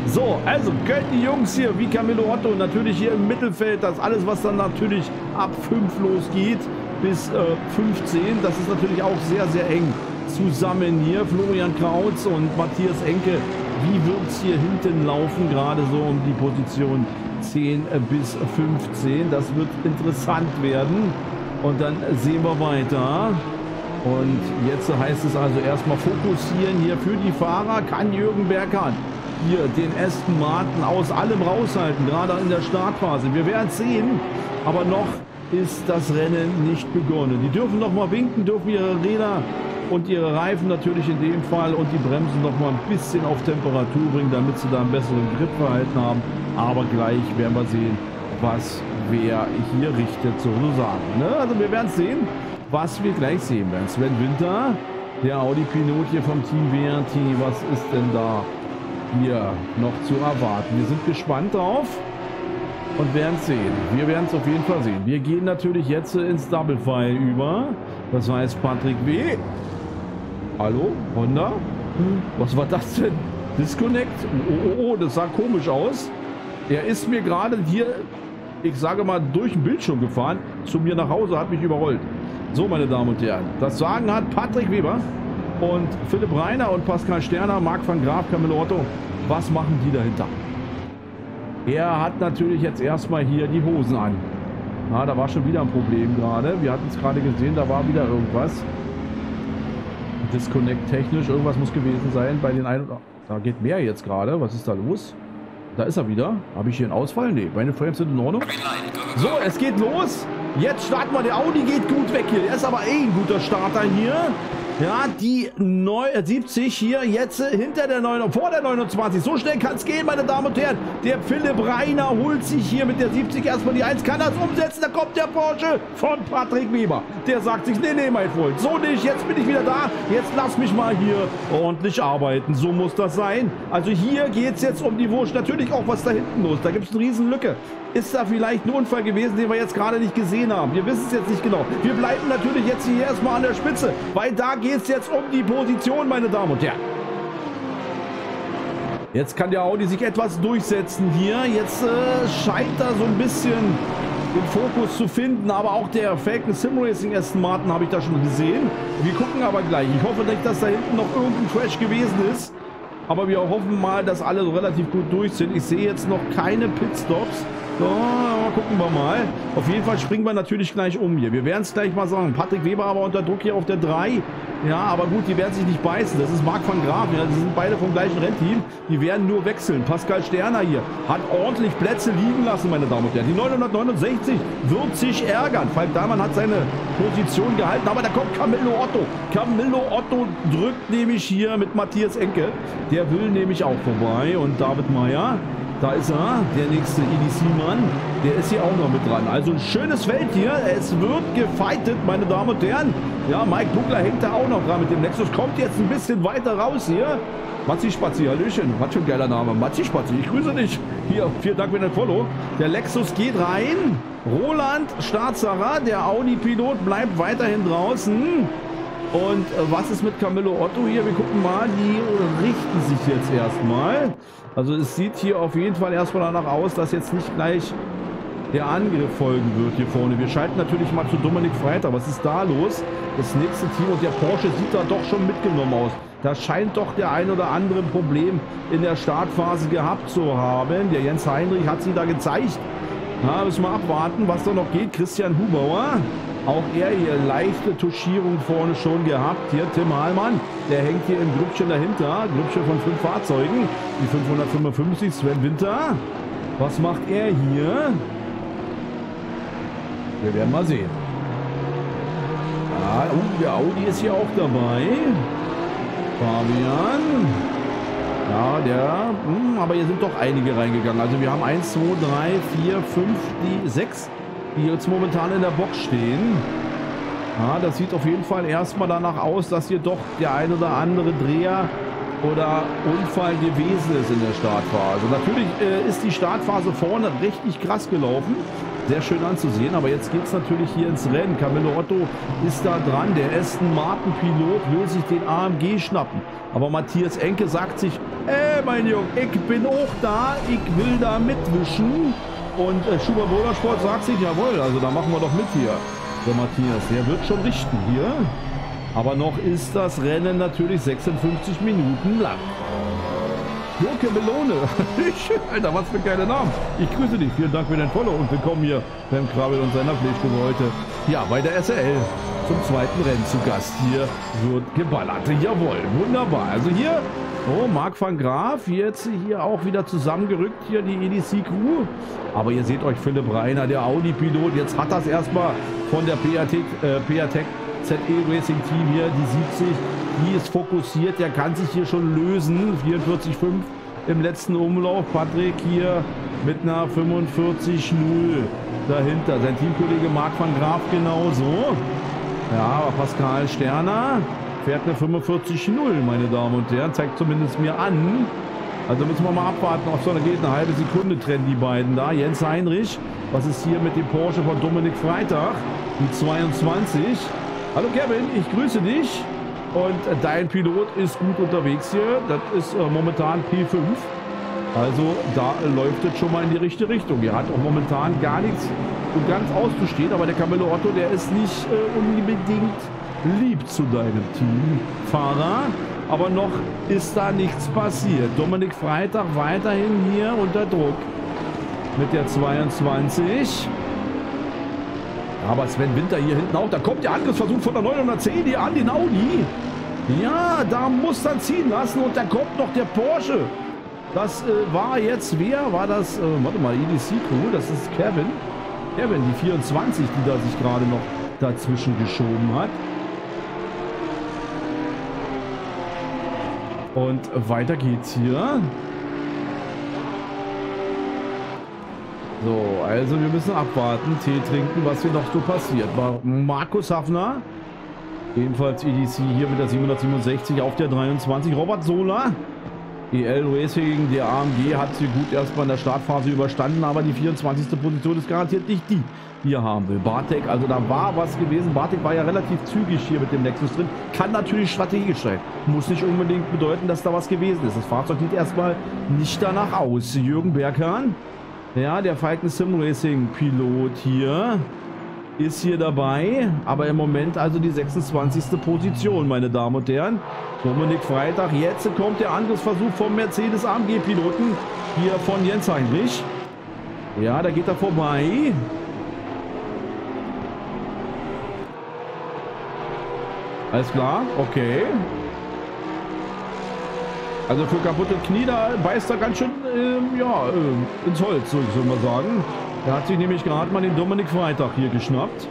So, also gönnt die Jungs hier wie Camillo Otto natürlich hier im Mittelfeld. Das alles, was dann natürlich ab 5 losgeht bis äh, 15. Das ist natürlich auch sehr, sehr eng zusammen hier. Florian Krautz und Matthias Enke. Wie wird es hier hinten laufen? Gerade so um die Position 10 äh, bis 15. Das wird interessant werden. Und dann sehen wir weiter. Und jetzt heißt es also erstmal fokussieren hier für die Fahrer. Kann Jürgen Berghahn hier den Aston Martin aus allem raushalten, gerade in der Startphase. Wir werden es sehen, aber noch ist das Rennen nicht begonnen. Die dürfen noch mal winken, dürfen ihre Räder und ihre Reifen natürlich in dem Fall und die Bremsen noch mal ein bisschen auf Temperatur bringen, damit sie da einen besseren Gripverhalten haben. Aber gleich werden wir sehen, was wer hier richtet sozusagen. Ne? Also wir werden es sehen was wir gleich sehen werden. Sven Winter, der Audi-Pilot hier vom Team WRT, was ist denn da hier noch zu erwarten? Wir sind gespannt drauf. und werden es sehen. Wir werden es auf jeden Fall sehen. Wir gehen natürlich jetzt ins Double File über. Das heißt Patrick W. Hallo, Honda? Was war das denn? Disconnect? Oh, oh, oh, das sah komisch aus. Er ist mir gerade hier, ich sage mal, durch den Bildschirm gefahren. Zu mir nach Hause, hat mich überrollt. So, meine Damen und Herren. Das Sagen hat Patrick Weber und Philipp Reiner und Pascal Sterner, Marc van Graaf, Camillo Otto. Was machen die dahinter? Er hat natürlich jetzt erstmal hier die Hosen an. Ja, da war schon wieder ein Problem gerade. Wir hatten es gerade gesehen, da war wieder irgendwas. Disconnect technisch, irgendwas muss gewesen sein bei den einen. Da geht mehr jetzt gerade. Was ist da los? Da ist er wieder. Habe ich hier einen Ausfall? Nee, meine Frames sind in Ordnung. So, es geht los. Jetzt starten wir. Der Audi geht gut weg hier. Der ist aber eh ein guter Starter hier. Ja, die 70 äh, hier jetzt hinter der 9, vor der 29. So schnell kann es gehen, meine Damen und Herren. Der Philipp Reiner holt sich hier mit der 70 erstmal die 1, kann das umsetzen. Da kommt der Porsche von Patrick Weber. Der sagt sich, nee, nee, mein Freund, so nicht. Jetzt bin ich wieder da. Jetzt lass mich mal hier ordentlich arbeiten. So muss das sein. Also hier geht es jetzt um die Wurst. Natürlich auch, was da hinten los. Da gibt es eine Riesenlücke. Ist da vielleicht ein Unfall gewesen, den wir jetzt gerade nicht gesehen haben? Wir wissen es jetzt nicht genau. Wir bleiben natürlich jetzt hier erstmal an der Spitze, weil da geht es jetzt um die Position, meine Damen und Herren. Jetzt kann der Audi sich etwas durchsetzen hier. Jetzt äh, scheint er so ein bisschen den Fokus zu finden. Aber auch der Falcon Sim Racing Aston Martin habe ich da schon gesehen. Wir gucken aber gleich. Ich hoffe nicht, dass da hinten noch irgendein Crash gewesen ist. Aber wir hoffen mal, dass alle relativ gut durch sind. Ich sehe jetzt noch keine Pitstops. So, gucken wir mal. Auf jeden Fall springen wir natürlich gleich um hier. Wir werden es gleich mal sagen. Patrick Weber aber unter Druck hier auf der 3. Ja, aber gut, die werden sich nicht beißen. Das ist Marc van Graaf. Ja, die sind beide vom gleichen Rennteam. Die werden nur wechseln. Pascal Sterner hier hat ordentlich Plätze liegen lassen, meine Damen und Herren. Die 969 wird sich ärgern. Falk Dahlmann hat seine Position gehalten. Aber da kommt Camillo Otto. Camillo Otto drückt nämlich hier mit Matthias Enke. Der will nämlich auch vorbei. Und David Meyer da ist er, der nächste EDC-Mann. Der ist hier auch noch mit dran. Also ein schönes Feld hier. Es wird gefightet, meine Damen und Herren. Ja, Mike Buckler hängt da auch noch dran mit dem Nexus. Kommt jetzt ein bisschen weiter raus hier. Matzi Spazi, Hallöchen. Was für ein geiler Name. Matzi Spazi, ich grüße dich. Hier, vielen Dank für den Follow. Der Lexus geht rein. Roland Startsacher, der Audi-Pilot, bleibt weiterhin draußen. Und äh, was ist mit Camillo Otto hier? Wir gucken mal, die richten sich jetzt erstmal. Also es sieht hier auf jeden Fall erstmal danach aus, dass jetzt nicht gleich der Angriff folgen wird hier vorne. Wir schalten natürlich mal zu Dominik Freitag. Was ist da los? Das nächste Team und der Porsche sieht da doch schon mitgenommen aus. Da scheint doch der ein oder andere Problem in der Startphase gehabt zu haben. Der Jens Heinrich hat sie da gezeigt. Na, müssen wir abwarten, was da noch geht. Christian Hubauer auch er hier leichte Tuschierung vorne schon gehabt. Hier Tim Hahlmann, der hängt hier im Grüppchen dahinter. Grüppchen von fünf Fahrzeugen. Die 555 Sven Winter. Was macht er hier? Wir werden mal sehen. Ah, oh, der Audi ist hier auch dabei. Fabian. Ja, der, mh, hm, aber hier sind doch einige reingegangen. Also wir haben 1, 2, 3, 4, 5, die 6 die jetzt momentan in der Box stehen. Ja, das sieht auf jeden Fall erstmal danach aus, dass hier doch der ein oder andere Dreher oder Unfall gewesen ist in der Startphase. Natürlich äh, ist die Startphase vorne richtig krass gelaufen. Sehr schön anzusehen, aber jetzt geht es natürlich hier ins Rennen. Camillo Otto ist da dran. Der Aston Martin Pilot will sich den AMG schnappen. Aber Matthias Enke sagt sich, ey mein Junge, ich bin auch da, ich will da mitwischen. Und äh, Schubert Motorsport sagt sich, jawohl, also da machen wir doch mit hier. Der Matthias, der wird schon richten hier. Aber noch ist das Rennen natürlich 56 Minuten lang. Joke Melone. Alter, was für geile Namen. Ich grüße dich. Vielen Dank für den Follow und willkommen hier beim Krabbel und seiner Pflichtgruppe heute. Ja, bei der SL zum zweiten Rennen zu Gast. Hier wird geballert. Jawohl, wunderbar. Also hier Oh, Marc van Graaf, jetzt hier auch wieder zusammengerückt, hier die EDC-Crew. Aber ihr seht euch Philipp Reiner, der Audi-Pilot. Jetzt hat das erstmal von der PAT, äh, PATEC ZE Racing Team hier, die 70, die ist fokussiert, der kann sich hier schon lösen. 44,5 im letzten Umlauf. Patrick hier mit einer 45,0 dahinter. Sein Teamkollege Marc van Graaf genauso. Ja, aber Pascal Sterner Fährt eine 45-0, meine Damen und Herren. Zeigt zumindest mir an. Also müssen wir mal abwarten, ob es noch geht. Eine halbe Sekunde trennen die beiden da. Jens Heinrich, was ist hier mit dem Porsche von Dominik Freitag? Die 22. Hallo Kevin, ich grüße dich. Und dein Pilot ist gut unterwegs hier. Das ist äh, momentan P5. Also da läuft es schon mal in die richtige Richtung. Er hat auch momentan gar nichts und ganz auszustehen. Aber der Camillo Otto, der ist nicht äh, unbedingt lieb zu deinem Teamfahrer. Aber noch ist da nichts passiert. Dominik Freitag weiterhin hier unter Druck mit der 22. Aber Sven Winter hier hinten auch. Da kommt der Angriffsversuch von der 910 hier an den Audi. Ja, da muss er ziehen lassen. Und da kommt noch der Porsche. Das äh, war jetzt, wer war das? Äh, warte mal, EDC Crew. Das ist Kevin. Kevin, die 24, die da sich gerade noch dazwischen geschoben hat. Und weiter geht's hier. So, also wir müssen abwarten, Tee trinken, was hier noch so passiert. Markus Hafner, ebenfalls EDC hier mit der 767 auf der 23. Robert Sola, EL Racing, der AMG hat sie gut erstmal in der Startphase überstanden, aber die 24. Position ist garantiert nicht die, die er haben will. Bartek, also da war was gewesen. Bartek war ja relativ zügig hier mit dem Nexus drin. Kann natürlich strategisch sein. Muss nicht unbedingt bedeuten, dass da was gewesen ist. Das Fahrzeug sieht erstmal nicht danach aus. Jürgen Berghahn ja, der Falken Sim Racing Pilot hier ist hier dabei, aber im Moment also die 26. Position, meine Damen und Herren. Dominik Freitag, jetzt kommt der Angriffsversuch vom Mercedes AMG Piloten hier von Jens Heinrich. Ja, da geht er vorbei. Alles klar, okay. Also für kaputte Knie, da beißt er ganz schön äh, ja, äh, ins Holz, so soll man sagen. Er hat sich nämlich gerade mal den Dominik Freitag hier geschnappt.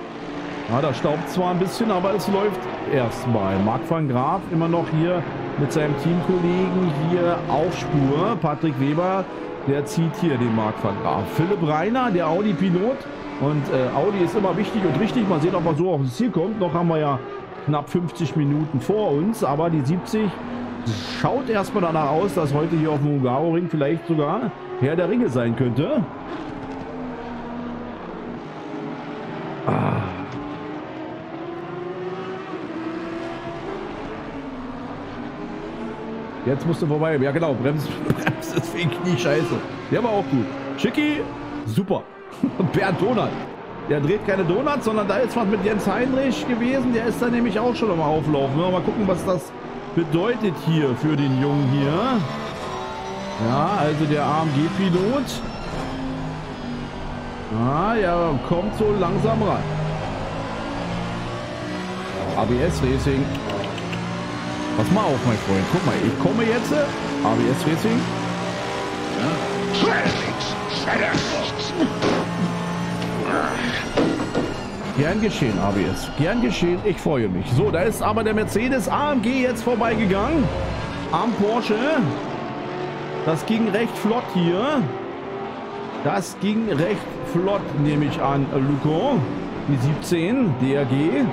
Ja, da staubt zwar ein bisschen, aber es läuft erstmal. Marc van Graaf immer noch hier mit seinem Teamkollegen hier auf Spur. Patrick Weber, der zieht hier den Marc van Graaf. Philipp Reiner, der Audi-Pilot. Und äh, Audi ist immer wichtig und richtig. Mal sehen, ob er so auf das Ziel kommt. Noch haben wir ja knapp 50 Minuten vor uns. Aber die 70 Schaut erstmal danach aus, dass heute hier auf dem Hungaro-Ring vielleicht sogar Herr der Ringe sein könnte. Jetzt musst du vorbei. Ja genau, Brems, Brems ist wegen Knie scheiße. Der war auch gut. Schicki, super. Bernd Donat. Der dreht keine Donuts, sondern da ist was mit Jens Heinrich gewesen. Der ist da nämlich auch schon am Auflaufen. Mal gucken, was das bedeutet hier für den Jungen hier. Ja, also der AMG-Pilot. Ah, ja, kommt so langsam ran. ABS Racing. Pass mal auf, mein Freund. Guck mal, ich komme jetzt. ABS Racing. Gern geschehen, ABS. Gern geschehen, ich freue mich. So, da ist aber der Mercedes AMG jetzt vorbeigegangen. Am Porsche. Das ging recht flott hier. Das ging recht flott, nehme ich an, Luco. Die 17, DRG.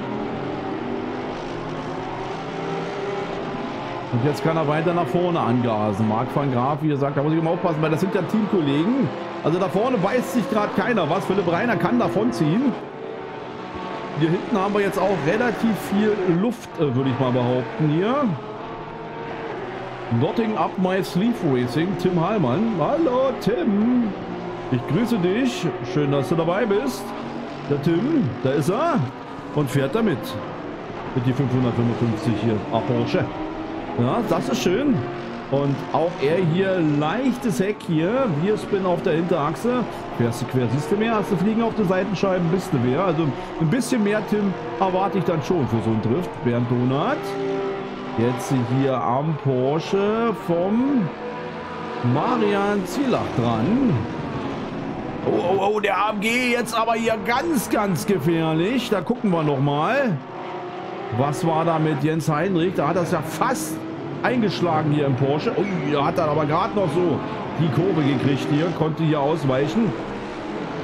Und jetzt kann er weiter nach vorne angasen. Marc van Graaf, wie gesagt, da muss ich immer aufpassen, weil das sind ja Teamkollegen. Also da vorne beißt sich gerade keiner was. Philipp Reiner kann davonziehen. Hier hinten haben wir jetzt auch relativ viel Luft, äh, würde ich mal behaupten hier. Notting Up My Sleeve Racing, Tim Hallmann. Hallo Tim. Ich grüße dich. Schön, dass du dabei bist. Der Tim, da ist er. Und fährt damit. Mit die 555 hier. Ah, Porsche. Ja, das ist schön. Und auch er hier leichtes Heck hier. Wir Spin auf der Hinterachse. Fährst du quer, siehst du mehr, hast du Fliegen auf den Seitenscheiben, bist du mehr. Also ein bisschen mehr, Tim, erwarte ich dann schon für so einen Drift. Bernd Donat. Jetzt hier am Porsche vom Marian Zielach dran. Oh, oh, oh, der AMG jetzt aber hier ganz, ganz gefährlich. Da gucken wir noch mal. Was war da mit Jens Heinrich? Da hat das ja fast eingeschlagen hier im Porsche. Ui, da hat er aber gerade noch so die Kurve gekriegt hier, konnte hier ausweichen.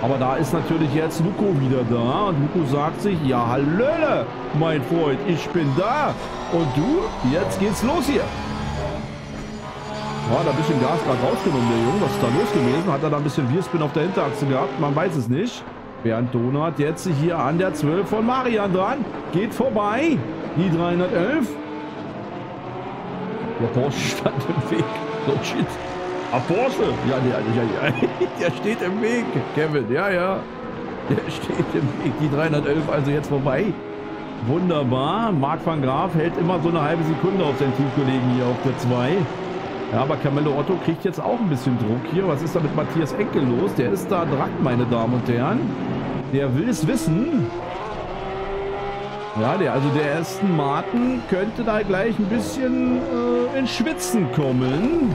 Aber da ist natürlich jetzt Luko wieder da und Luko sagt sich, ja hallöle, mein Freund, ich bin da. Und du, jetzt geht's los hier. War da ein bisschen Gas gerade rausgenommen, der Junge. Was ist da los gewesen? Hat er da ein bisschen Wir-Spin auf der Hinterachse gehabt? Man weiß es nicht. Bernd Donat jetzt hier an der 12 von Marian dran. Geht vorbei. Die 311. Der Porsche stand im Weg. So shit. Ah, Porsche. Ja, der, ja, ja. der steht im Weg, Kevin. Ja, ja. Der steht im Weg. Die 311 also jetzt vorbei. Wunderbar. Marc van Graaf hält immer so eine halbe Sekunde auf seinen Teamkollegen hier auf der 2. Ja, aber Camillo Otto kriegt jetzt auch ein bisschen Druck hier. Was ist da mit Matthias Enkel los? Der ist da dran, meine Damen und Herren. Der will es wissen. Ja, der, also der Aston Martin könnte da gleich ein bisschen äh, ins Schwitzen kommen.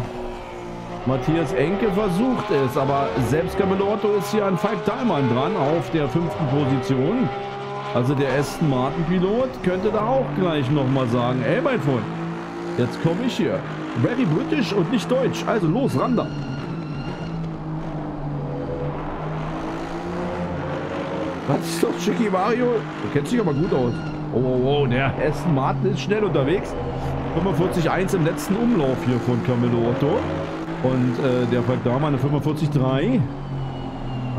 Matthias Enke versucht es, aber selbst Camillo Otto ist hier an Falk Dahlmann dran auf der fünften Position. Also der Aston Martin Pilot könnte da auch gleich nochmal sagen, ey mein Freund, jetzt komme ich hier. Very British und nicht Deutsch. Also los, ran da. Was ist das, Chicky Mario? Du kennst dich aber gut aus. Oh, oh, oh, der Aston Martin ist schnell unterwegs. 45.1 im letzten Umlauf hier von Camillo Otto. Und äh, der folgt da mal eine 45.3.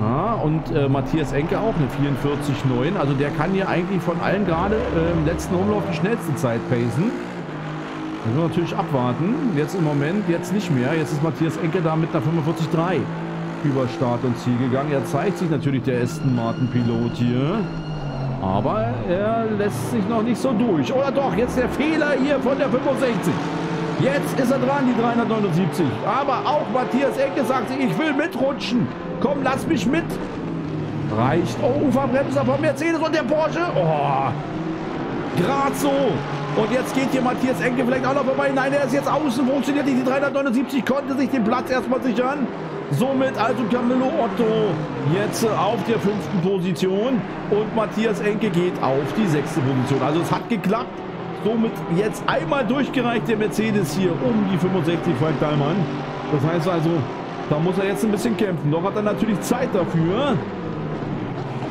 Ah, und äh, Matthias Enke auch eine 44.9. Also der kann hier eigentlich von allen gerade äh, im letzten Umlauf die schnellste Zeit pacen. Müssen wir natürlich abwarten. Jetzt im Moment, jetzt nicht mehr. Jetzt ist Matthias Enke da mit einer 45.3 über Start und Ziel gegangen. Er zeigt sich natürlich der Aston Martin Pilot hier. Aber er lässt sich noch nicht so durch. Oder doch, jetzt der Fehler hier von der 65. Jetzt ist er dran, die 379. Aber auch Matthias Enke sagt sich, ich will mitrutschen. Komm, lass mich mit. Reicht. Oh, Uferbremser von Mercedes und der Porsche. Oh, gerade so. Und jetzt geht hier Matthias Enke vielleicht auch noch vorbei. Nein, er ist jetzt außen. Funktioniert nicht. Die 379 konnte sich den Platz erstmal sichern. Somit also Camillo Otto jetzt auf der fünften Position und Matthias Enke geht auf die sechste Position. Also es hat geklappt. Somit jetzt einmal durchgereicht der Mercedes hier um die 65 Frank Dahlmann. Das heißt also, da muss er jetzt ein bisschen kämpfen. Doch hat er natürlich Zeit dafür.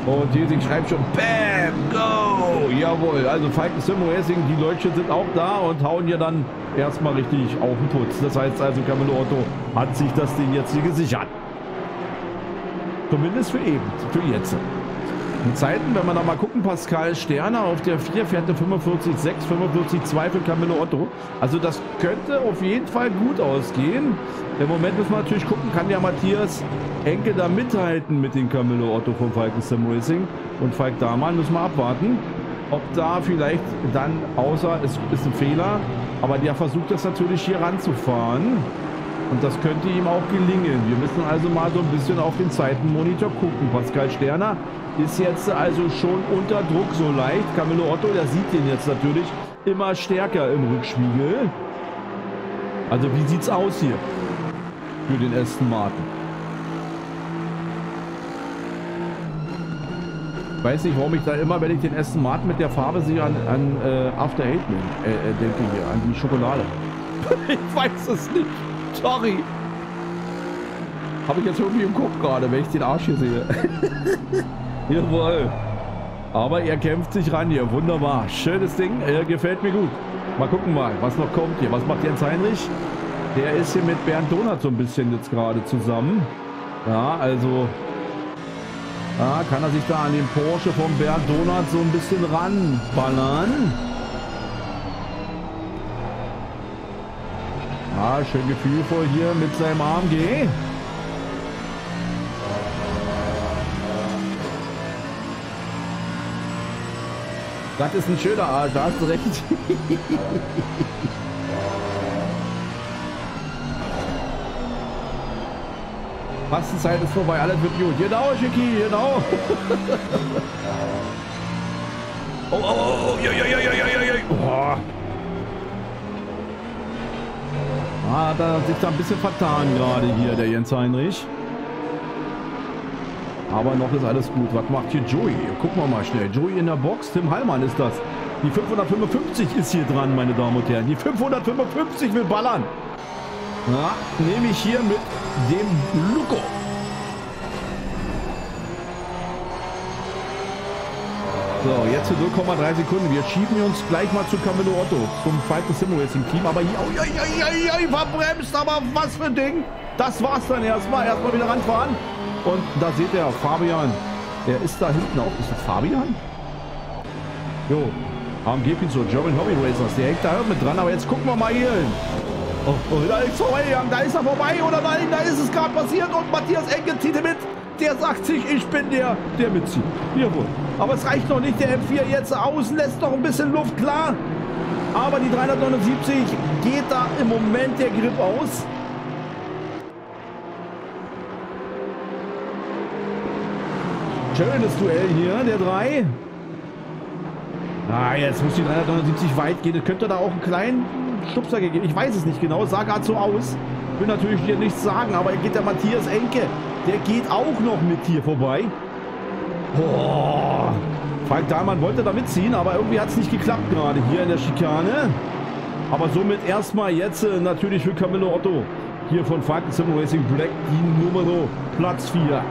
Und Jesing schreibt schon, Bam, go! Jawohl, also Falken Sim Racing, die Leute sind auch da und hauen hier dann erstmal richtig auf den Putz. Das heißt also, Camillo Otto hat sich das Ding jetzt hier gesichert. Zumindest für eben, für jetzt. In Zeiten, wenn wir da mal gucken, Pascal Sterner auf der 4 fährt eine 45,6, 45,2 für Camillo Otto. Also das könnte auf jeden Fall gut ausgehen. Im Moment müssen wir natürlich gucken, kann der Matthias Enke da mithalten mit dem Camillo Otto vom Falken Racing. Und Falk Dahlmann müssen wir abwarten, ob da vielleicht dann, außer es ist ein Fehler, aber der versucht das natürlich hier ranzufahren. Und das könnte ihm auch gelingen. Wir müssen also mal so ein bisschen auf den Zeitenmonitor gucken. Pascal Sterner ist jetzt also schon unter Druck so leicht. Camillo Otto, der sieht den jetzt natürlich immer stärker im Rückspiegel. Also wie sieht's aus hier für den Aston Martin? Weiß nicht, warum ich da immer, wenn ich den Aston Martin mit der Farbe sehe, an, an äh, After Eight äh, äh, denke hier, an die Schokolade. ich weiß es nicht. Sorry. Habe ich jetzt irgendwie im Kopf gerade, wenn ich den Arsch hier sehe. Jawohl. Aber er kämpft sich ran hier. Wunderbar. Schönes Ding. Er gefällt mir gut. Mal gucken mal, was noch kommt hier. Was macht Jens Heinrich? Der ist hier mit Bernd Donat so ein bisschen jetzt gerade zusammen. Ja, also... Ja, kann er sich da an den Porsche von Bernd Donat so ein bisschen ranballern. Ja, schön gefühlvoll hier mit seinem AMG. Das ist ein schöner Arsch, da hast du recht. Fastenzeit ist vorbei, alles wird gut. Genau, Schicki, genau. oh, oh, oh, oh, ja, ja, ja, ja, ja. Oh. Ah, hat er sich da ein bisschen vertan gerade hier, der Jens Heinrich. Aber noch ist alles gut. Was macht hier Joey? Gucken wir mal schnell. Joey in der Box. Tim Hallmann ist das. Die 555 ist hier dran, meine Damen und Herren. Die 555 will ballern. Ja, nehme ich hier mit dem Luko. So, jetzt für 0,3 Sekunden. Wir schieben uns gleich mal zu Camillo Otto, zum Falken Sim Racing Team. Aber hier, oi, oi, oi, oi, verbremst, aber was für ein Ding. Das war's dann erstmal. Erstmal wieder ranfahren. Und da seht ihr Fabian. Der ist da hinten auch. Ist das Fabian? Jo, AMG Pizzo, German Hobby Racers. Der hängt da mit dran. Aber jetzt gucken wir mal hier hin. Oh, oh, da ist er vorbei. Oder nein, da ist es gerade passiert. Und Matthias Enke zieht mit der sagt sich, ich bin der, der mitzieht. Jawohl. Aber es reicht noch nicht. Der M4 jetzt außen lässt noch ein bisschen Luft, klar. Aber die 379 geht da im Moment der Grip aus. Schönes Duell hier, der 3. Ah, jetzt muss die 379 weit gehen. Das könnte da auch einen kleinen Stupser geben. Ich weiß es nicht genau. Sah gerade so aus. Will natürlich hier nichts sagen, aber hier geht der Matthias Enke der geht auch noch mit hier vorbei. Boah. Falk Dahlmann wollte da mitziehen, aber irgendwie hat es nicht geklappt gerade hier in der Schikane. Aber somit erstmal jetzt äh, natürlich für Camillo Otto hier von Falken Sim Racing Black die Nummer Platz 4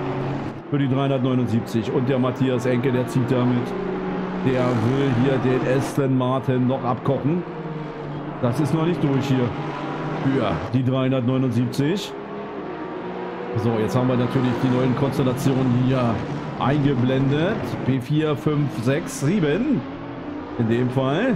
für die 379. Und der Matthias Enke, der zieht damit. Der will hier den Aston Martin noch abkochen. Das ist noch nicht durch hier für die 379. So, jetzt haben wir natürlich die neuen Konstellationen hier eingeblendet. P4, 5, 6, 7. In dem Fall.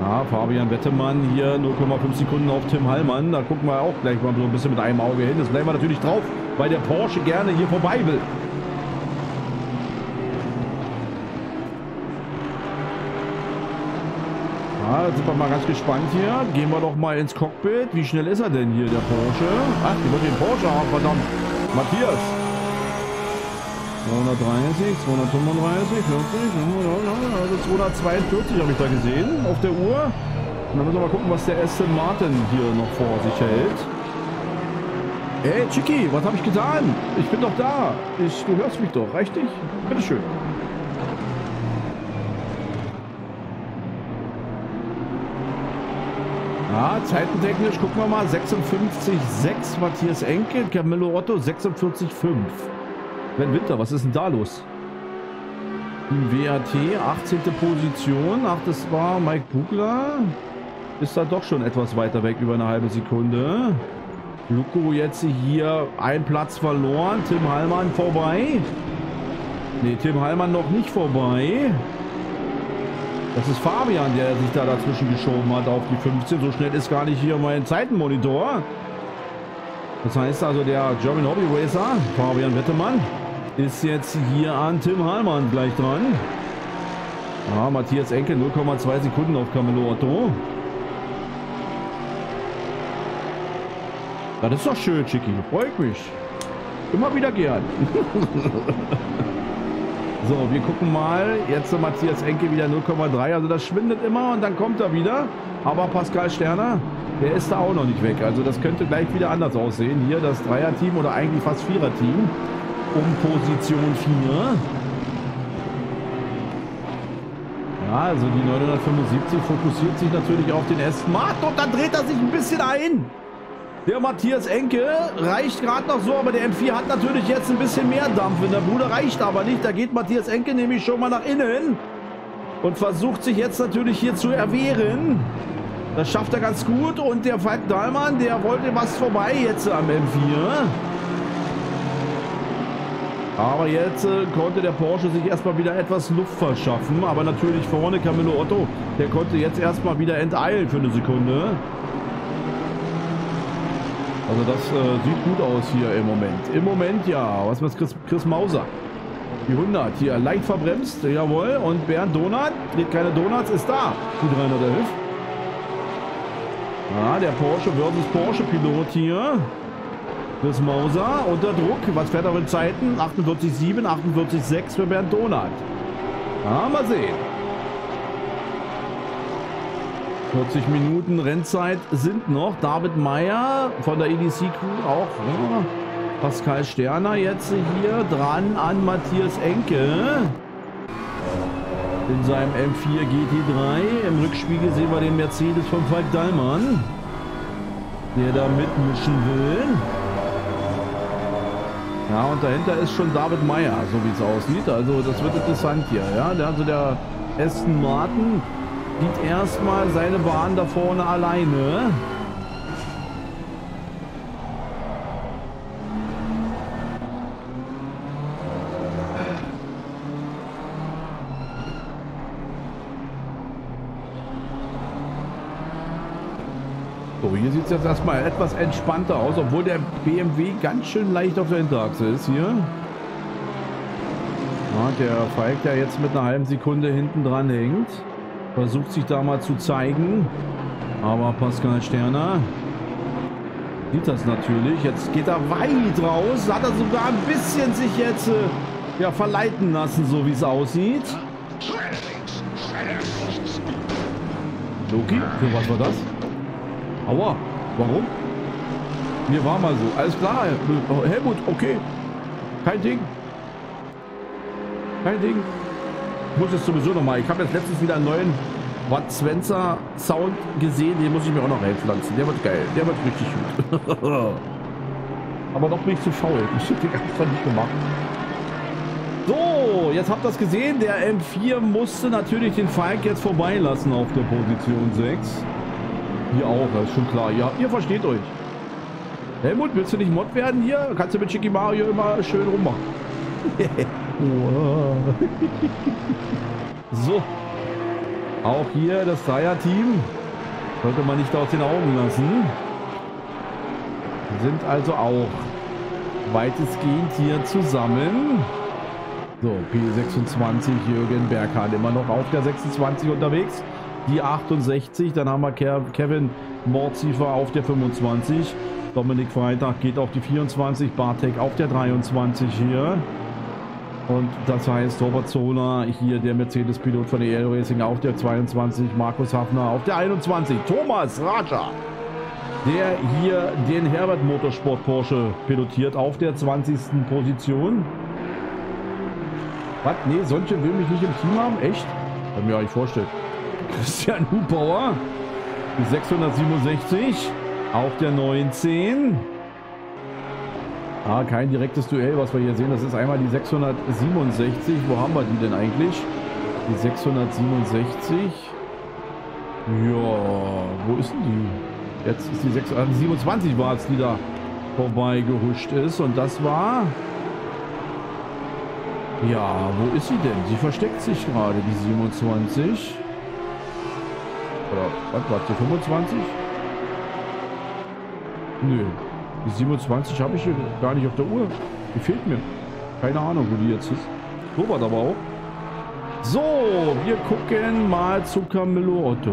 Ja, Fabian Wettemann hier 0,5 Sekunden auf Tim Hallmann. Da gucken wir auch gleich mal so ein bisschen mit einem Auge hin. Das bleiben wir natürlich drauf, weil der Porsche gerne hier vorbei will. Ja, sind wir mal ganz gespannt hier. Gehen wir doch mal ins Cockpit. Wie schnell ist er denn hier, der Porsche? Ach, die wird den Porsche haben, verdammt. Matthias. 230, 235, 40, also 242 habe ich da gesehen auf der Uhr. Und dann müssen wir mal gucken, was der Aston Martin hier noch vor sich hält. Ey, Chicky, was habe ich getan? Ich bin doch da. Ich, du hörst mich doch, richtig? Bitteschön. Ja, zeitentechnisch gucken wir mal. 56,6 Matthias Enke, Camillo Otto 46,5. Wenn Winter, was ist denn da los? Im WAT, 18. Position. Ach, das war Mike Bugler. Ist da doch schon etwas weiter weg, über eine halbe Sekunde. Luko jetzt hier ein Platz verloren. Tim Hallmann vorbei. Ne, Tim Hallmann noch nicht vorbei. Das ist Fabian, der sich da dazwischen geschoben hat auf die 15. So schnell ist gar nicht hier mein Zeitenmonitor. Das heißt also, der German Hobby Racer, Fabian Wettemann, ist jetzt hier an Tim Hallmann gleich dran. Ja, Matthias Enke 0,2 Sekunden auf Camelo Otto. Das ist doch schön, Chicky. Freut mich. Immer wieder gern. So, wir gucken mal. Jetzt Matthias Enke wieder 0,3. Also das schwindet immer und dann kommt er wieder. Aber Pascal Sterner, der ist da auch noch nicht weg. Also das könnte gleich wieder anders aussehen. Hier das Dreier-Team oder eigentlich fast Vierer-Team um Position 4. Ja, also die 975 fokussiert sich natürlich auf den Aston Martin und dann dreht er sich ein bisschen ein. Der Matthias Enke reicht gerade noch so, aber der M4 hat natürlich jetzt ein bisschen mehr Dampf. In der Bude reicht aber nicht. Da geht Matthias Enke nämlich schon mal nach innen und versucht sich jetzt natürlich hier zu erwehren. Das schafft er ganz gut. Und der Falk Dahlmann, der wollte was vorbei jetzt am M4. Aber jetzt äh, konnte der Porsche sich erstmal wieder etwas Luft verschaffen. Aber natürlich vorne Camillo Otto, der konnte jetzt erstmal wieder enteilen für eine Sekunde. Also das äh, sieht gut aus hier im Moment. Im Moment ja. Was ist Chris, Chris Mauser? Die 100 hier leicht verbremst. Jawohl. Und Bernd Donat. Dreht keine Donuts. Ist da. Die 311. Ja, der Porsche versus Porsche Pilot hier. Chris Mauser unter Druck. Was fährt er in Zeiten? 48,7, 48,6 für Bernd Donat. Ja, mal sehen. 40 Minuten Rennzeit sind noch. David Meyer von der EDC Crew auch. Ja. Pascal Sterner jetzt hier dran an Matthias Enke. In seinem M4 GT3. Im Rückspiegel sehen wir den Mercedes von Falk Dallmann. Der da mitmischen will. Ja, und dahinter ist schon David Meyer, so wie es aussieht. Also das wird interessant hier. Ja, also der Aston Martin sieht erstmal seine Bahn da vorne alleine. So, hier sieht es jetzt erstmal etwas entspannter aus, obwohl der BMW ganz schön leicht auf der Hinterachse ist hier. Ja, der Falk, der jetzt mit einer halben Sekunde hinten dran hängt, versucht sich da mal zu zeigen. Aber Pascal Sterner sieht das natürlich. Jetzt geht er weit raus. Hat er sogar ein bisschen sich jetzt äh, ja, verleiten lassen, so wie es aussieht. Loki, für was war das? Aua, warum? Mir war mal so. Alles klar, Helmut, okay. Kein Ding. Kein Ding. Muss es sowieso nochmal. Ich habe jetzt letztens wieder einen neuen Watt Spencer Sound gesehen. Den muss ich mir auch noch reinpflanzen. Der wird geil. Der wird richtig gut. Aber noch bin ich zu faul. Ich habe den einfach nicht gemacht. So, jetzt habt ihr das gesehen. Der M4 musste natürlich den Falk jetzt vorbeilassen auf der Position 6. Hier auch, das ist schon klar. Ja, ihr versteht euch. Helmut, willst du nicht Mod werden hier? Kannst du mit Chicky Mario immer schön rummachen. so. Auch hier das Dreier-Team. Sollte man nicht aus den Augen lassen. Sind also auch weitestgehend hier zusammen. So, P26, Jürgen Berghahn immer noch auf der 26 unterwegs. Die 68, dann haben wir Kevin Mordziefer auf der 25. Dominik Freitag geht auf die 24, Bartek auf der 23 hier. Und das heißt, Robert Zola, hier der Mercedes-Pilot von der Air Racing auf der 22, Markus Hafner auf der 21, Thomas Raja, der hier den Herbert Motorsport Porsche pilotiert auf der 20. Position. Was? Nee, solche will mich nicht im Team haben? Echt? Kann mir nicht vorstellen. Christian Hubauer, die 667 auf der 19. Ah, kein direktes Duell, was wir hier sehen. Das ist einmal die 667. Wo haben wir die denn eigentlich? Die 667. Ja, wo ist denn die? Jetzt ist die 627 war es, die da vorbei gehuscht ist. Und das war... Ja, wo ist sie denn? Sie versteckt sich gerade, die 27. Oder was war die 25? Nö, die 27 habe ich hier gar nicht auf der Uhr. Die fehlt mir. Keine Ahnung, wo die jetzt ist. Robert aber auch. So, wir gucken mal zu Camillo Otto.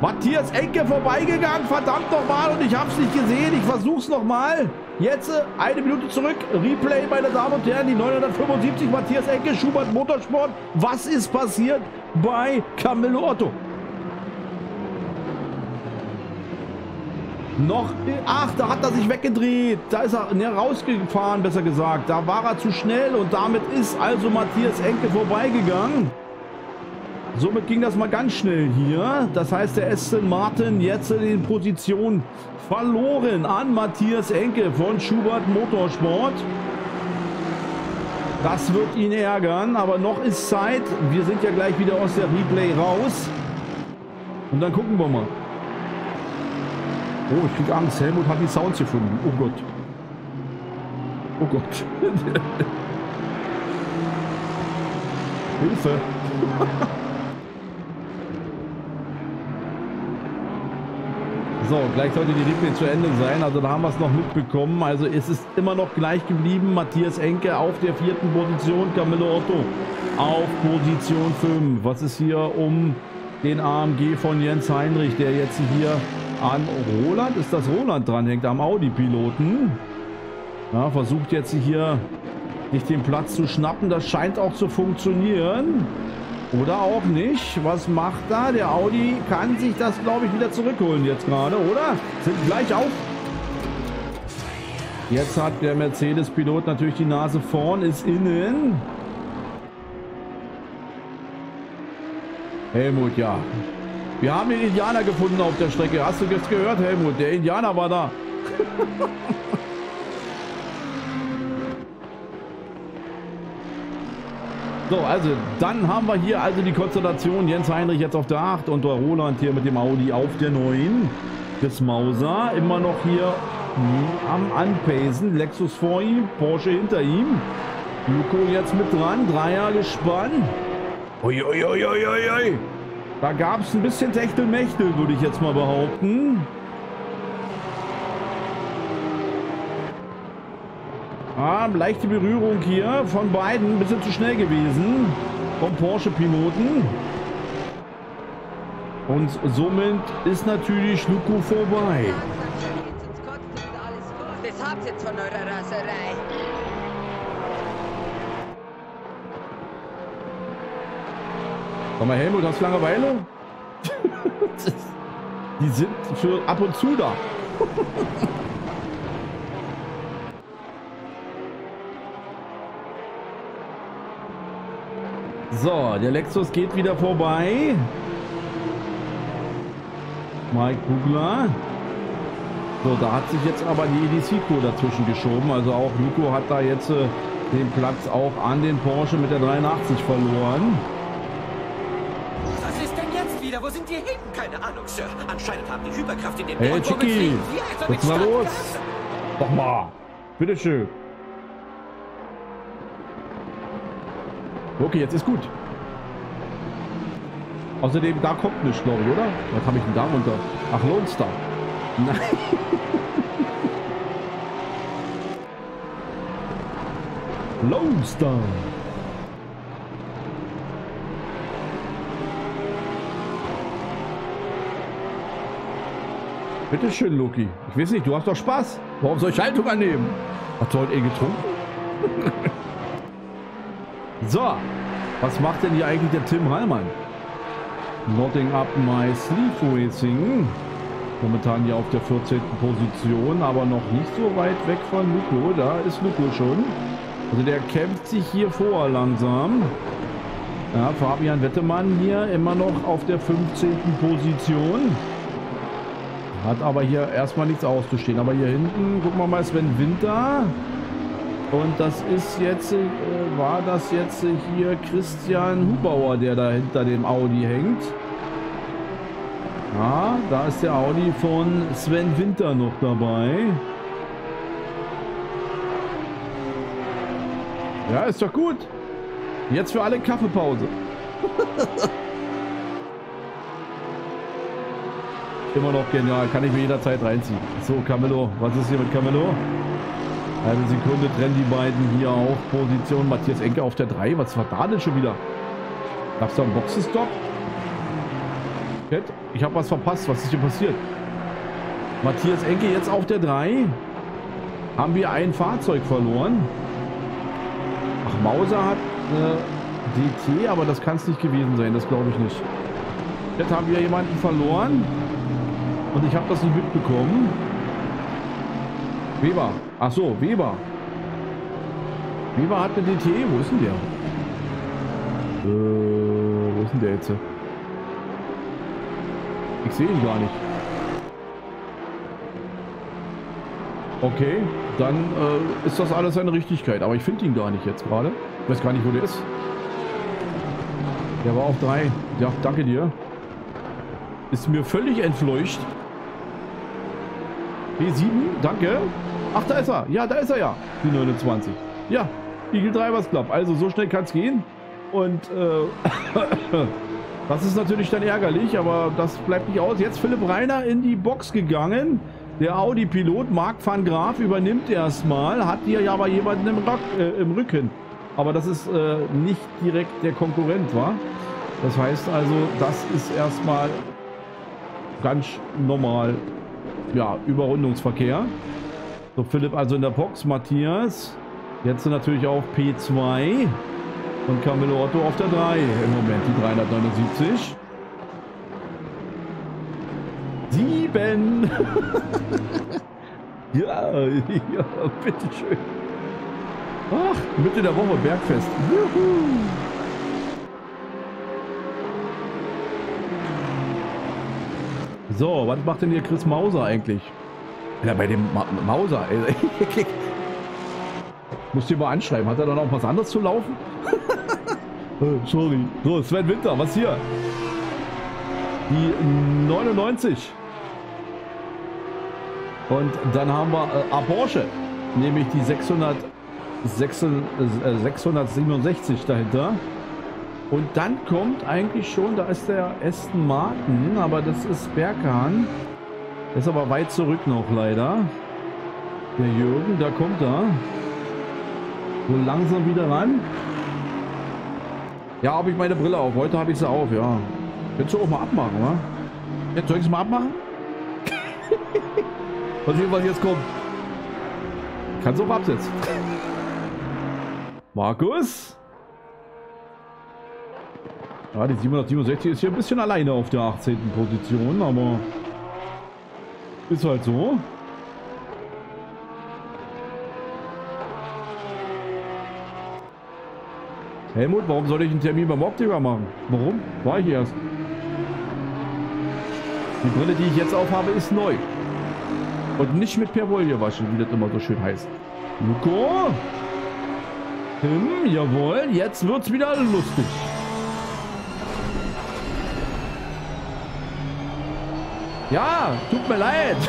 Matthias Enke vorbeigegangen, verdammt nochmal und ich habe es nicht gesehen. Ich versuche es nochmal. Jetzt äh, eine Minute zurück. Replay, meine Damen und Herren, die 975 Matthias Enke, Schubert Motorsport. Was ist passiert bei Camillo Otto? Noch, ach, da hat er sich weggedreht. Da ist er ne, rausgefahren, besser gesagt. Da war er zu schnell und damit ist also Matthias Enke vorbeigegangen. Somit ging das mal ganz schnell hier. Das heißt, der Aston Martin jetzt in Position verloren an Matthias Enke von Schubert Motorsport. Das wird ihn ärgern, aber noch ist Zeit. Wir sind ja gleich wieder aus der Replay raus. Und dann gucken wir mal. Oh, ich krieg Angst. Helmut hat die Sounds gefunden. Oh Gott. Oh Gott. Hilfe. so, gleich sollte die Replay zu Ende sein. Also da haben wir es noch mitbekommen. Also es ist immer noch gleich geblieben. Matthias Enke auf der vierten Position. Camillo Otto auf Position 5. Was ist hier um den AMG von Jens Heinrich, der jetzt hier an Roland. Ist das Roland dranhängt am Audi-Piloten? Ja, versucht jetzt hier sich den Platz zu schnappen. Das scheint auch zu funktionieren. Oder auch nicht. Was macht da? Der Audi kann sich das, glaube ich, wieder zurückholen jetzt gerade, oder? Sind gleich auf. Jetzt hat der Mercedes-Pilot natürlich die Nase vorn, ist innen. Helmut, ja. Wir haben den Indianer gefunden auf der Strecke. Hast du das gehört, Helmut? Der Indianer war da. so, also dann haben wir hier also die Konstellation. Jens Heinrich jetzt auf der 8 und der Roland hier mit dem Audi auf der 9. Chris Mauser immer noch hier am Anpacen. Lexus vor ihm, Porsche hinter ihm. Luko jetzt mit dran, Dreier gespannt. Uiuiuiuiui. Ui, ui, ui. Da gab es ein bisschen Techtelmechtel, würde ich jetzt mal behaupten. Ah, leichte Berührung hier von beiden. Ein bisschen zu schnell gewesen. Vom Porsche-Piloten. Und somit ist natürlich Luko vorbei. Das habt jetzt von eurer Raserei. Sag mal, Helmut, hast du Langeweile? Die sind für ab und zu da. So, der Lexus geht wieder vorbei. Mike Kugler. So, da hat sich jetzt aber die EDC-Co dazwischen geschoben. Also auch Luko hat da jetzt äh, den Platz auch an den Porsche mit der 83 verloren. Jetzt sind die hinten? Keine Ahnung, Sir. Anscheinend haben die Hyperkraft in den Hey, Chicky, ist da los? Doch mal. Bitteschön. Okay, jetzt ist gut. Außerdem, da kommt nichts, glaube ich, oder? Was habe ich denn da runter? Ach, Lone Star. Nein. Lone Star. Bitte schön, Loki. Ich weiß nicht, du hast doch Spaß. Warum soll ich Haltung annehmen? Hast du heute eh getrunken? so, was macht denn hier eigentlich der Tim Hallmann? Nodding up my sleeve racing. Momentan hier auf der 14. Position, aber noch nicht so weit weg von Luko. Da ist Luko schon. Also der kämpft sich hier vor langsam. Ja, Fabian Wettemann hier immer noch auf der 15. Position. Hat aber hier erstmal nichts auszustehen. Aber hier hinten, gucken wir mal, Sven Winter. Und das ist jetzt, äh, war das jetzt hier Christian Hubauer, der da hinter dem Audi hängt. Ja, da ist der Audi von Sven Winter noch dabei. Ja, ist doch gut. Jetzt für alle Kaffeepause. Immer noch genial, kann ich mir jederzeit reinziehen. So, Camelo, was ist hier mit Camelo? Eine Sekunde trennen die beiden hier auf Position. Matthias Enke auf der 3. Was war da denn schon wieder? Gab es da einen Boxenstopp? Ich habe was verpasst. Was ist hier passiert? Matthias Enke jetzt auf der 3. Haben wir ein Fahrzeug verloren? Ach, Mauser hat eine DT, aber das kann es nicht gewesen sein. Das glaube ich nicht. Jetzt haben wir jemanden verloren. Und ich habe das nicht mitbekommen. Weber. Ach so, Weber. Weber hat eine DT. Wo ist denn der? Äh, wo ist denn der jetzt? Ich sehe ihn gar nicht. Okay, dann äh, ist das alles seine Richtigkeit. Aber ich finde ihn gar nicht jetzt gerade. Ich weiß gar nicht, wo der ist. Der war auf drei. Ja, danke dir. Ist mir völlig entfleucht. P7, danke. Ach, da ist er. Ja, da ist er ja. Die 29. Ja, Eagle Drivers Club. Also so schnell kann es gehen. Und äh, das ist natürlich dann ärgerlich, aber das bleibt nicht aus. Jetzt Philipp Reiner in die Box gegangen. Der Audi-Pilot Marc van Graaf übernimmt erstmal, hat hier ja aber jemanden im, Rock, äh, im Rücken. Aber das ist äh, nicht direkt der Konkurrent, war. Das heißt also, das ist erstmal ganz normal, ja, Überrundungsverkehr. So, Philipp also in der Box, Matthias. Jetzt natürlich auf P2. Und Camillo Otto auf der 3 im Moment, die 379. Sieben! ja, ja, bitteschön. Ach, Mitte der Woche Bergfest. Juhu. So, was macht denn hier Chris Mauser eigentlich? Ja, bei dem Ma Mauser, ey. Musst du mal anschreiben. Hat er da noch was anderes zu laufen? Äh, sorry. So, Sven Winter, was hier? Die 99. Und dann haben wir äh, A Porsche, nämlich die 600, 6, äh, 667 dahinter. Und dann kommt eigentlich schon, da ist der Aston Martin, aber das ist Berghahn. Der ist aber weit zurück noch leider. Der Jürgen, da kommt er. So langsam wieder ran. Ja, habe ich meine Brille auf. Heute habe ich sie auf, ja. Könntest du auch mal abmachen, wa? Jetzt soll ich es mal abmachen? Mal sehen, was jetzt kommt. Kannst du auch absetzen. Markus? Ja, die 767 ist hier ein bisschen alleine auf der 18. Position, aber ist halt so. Helmut, warum soll ich einen Termin beim Optiker machen? Warum? War ich erst. Die Brille, die ich jetzt aufhabe, ist neu. Und nicht mit Perwoll waschen, wie das immer so schön heißt. Luko? Hm, jawohl, jetzt wird's wieder lustig. Ja, tut mir leid.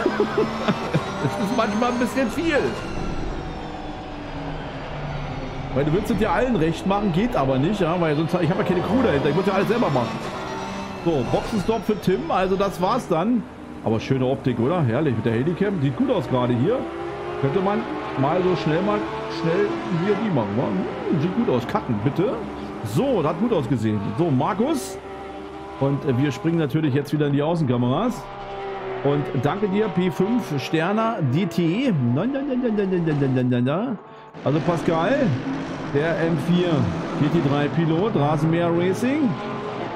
Es ist manchmal ein bisschen viel. Weil du willst es ja allen recht machen, geht aber nicht, ja, weil sonst ich habe ja keine Crew dahinter, ich muss ja alles selber machen. So, Boxenstopp für Tim, also das war's dann. Aber schöne Optik, oder? Herrlich mit der Handycam, sieht gut aus gerade hier. Könnte man mal so schnell mal schnell wie die machen? Hm, sieht gut aus. Cutten, bitte. So, das hat gut ausgesehen. So, Markus. Und wir springen natürlich jetzt wieder in die Außenkameras. Und danke dir, P5 Sterner DT. Also Pascal, der M4 GT3 Pilot, Rasenmäher Racing.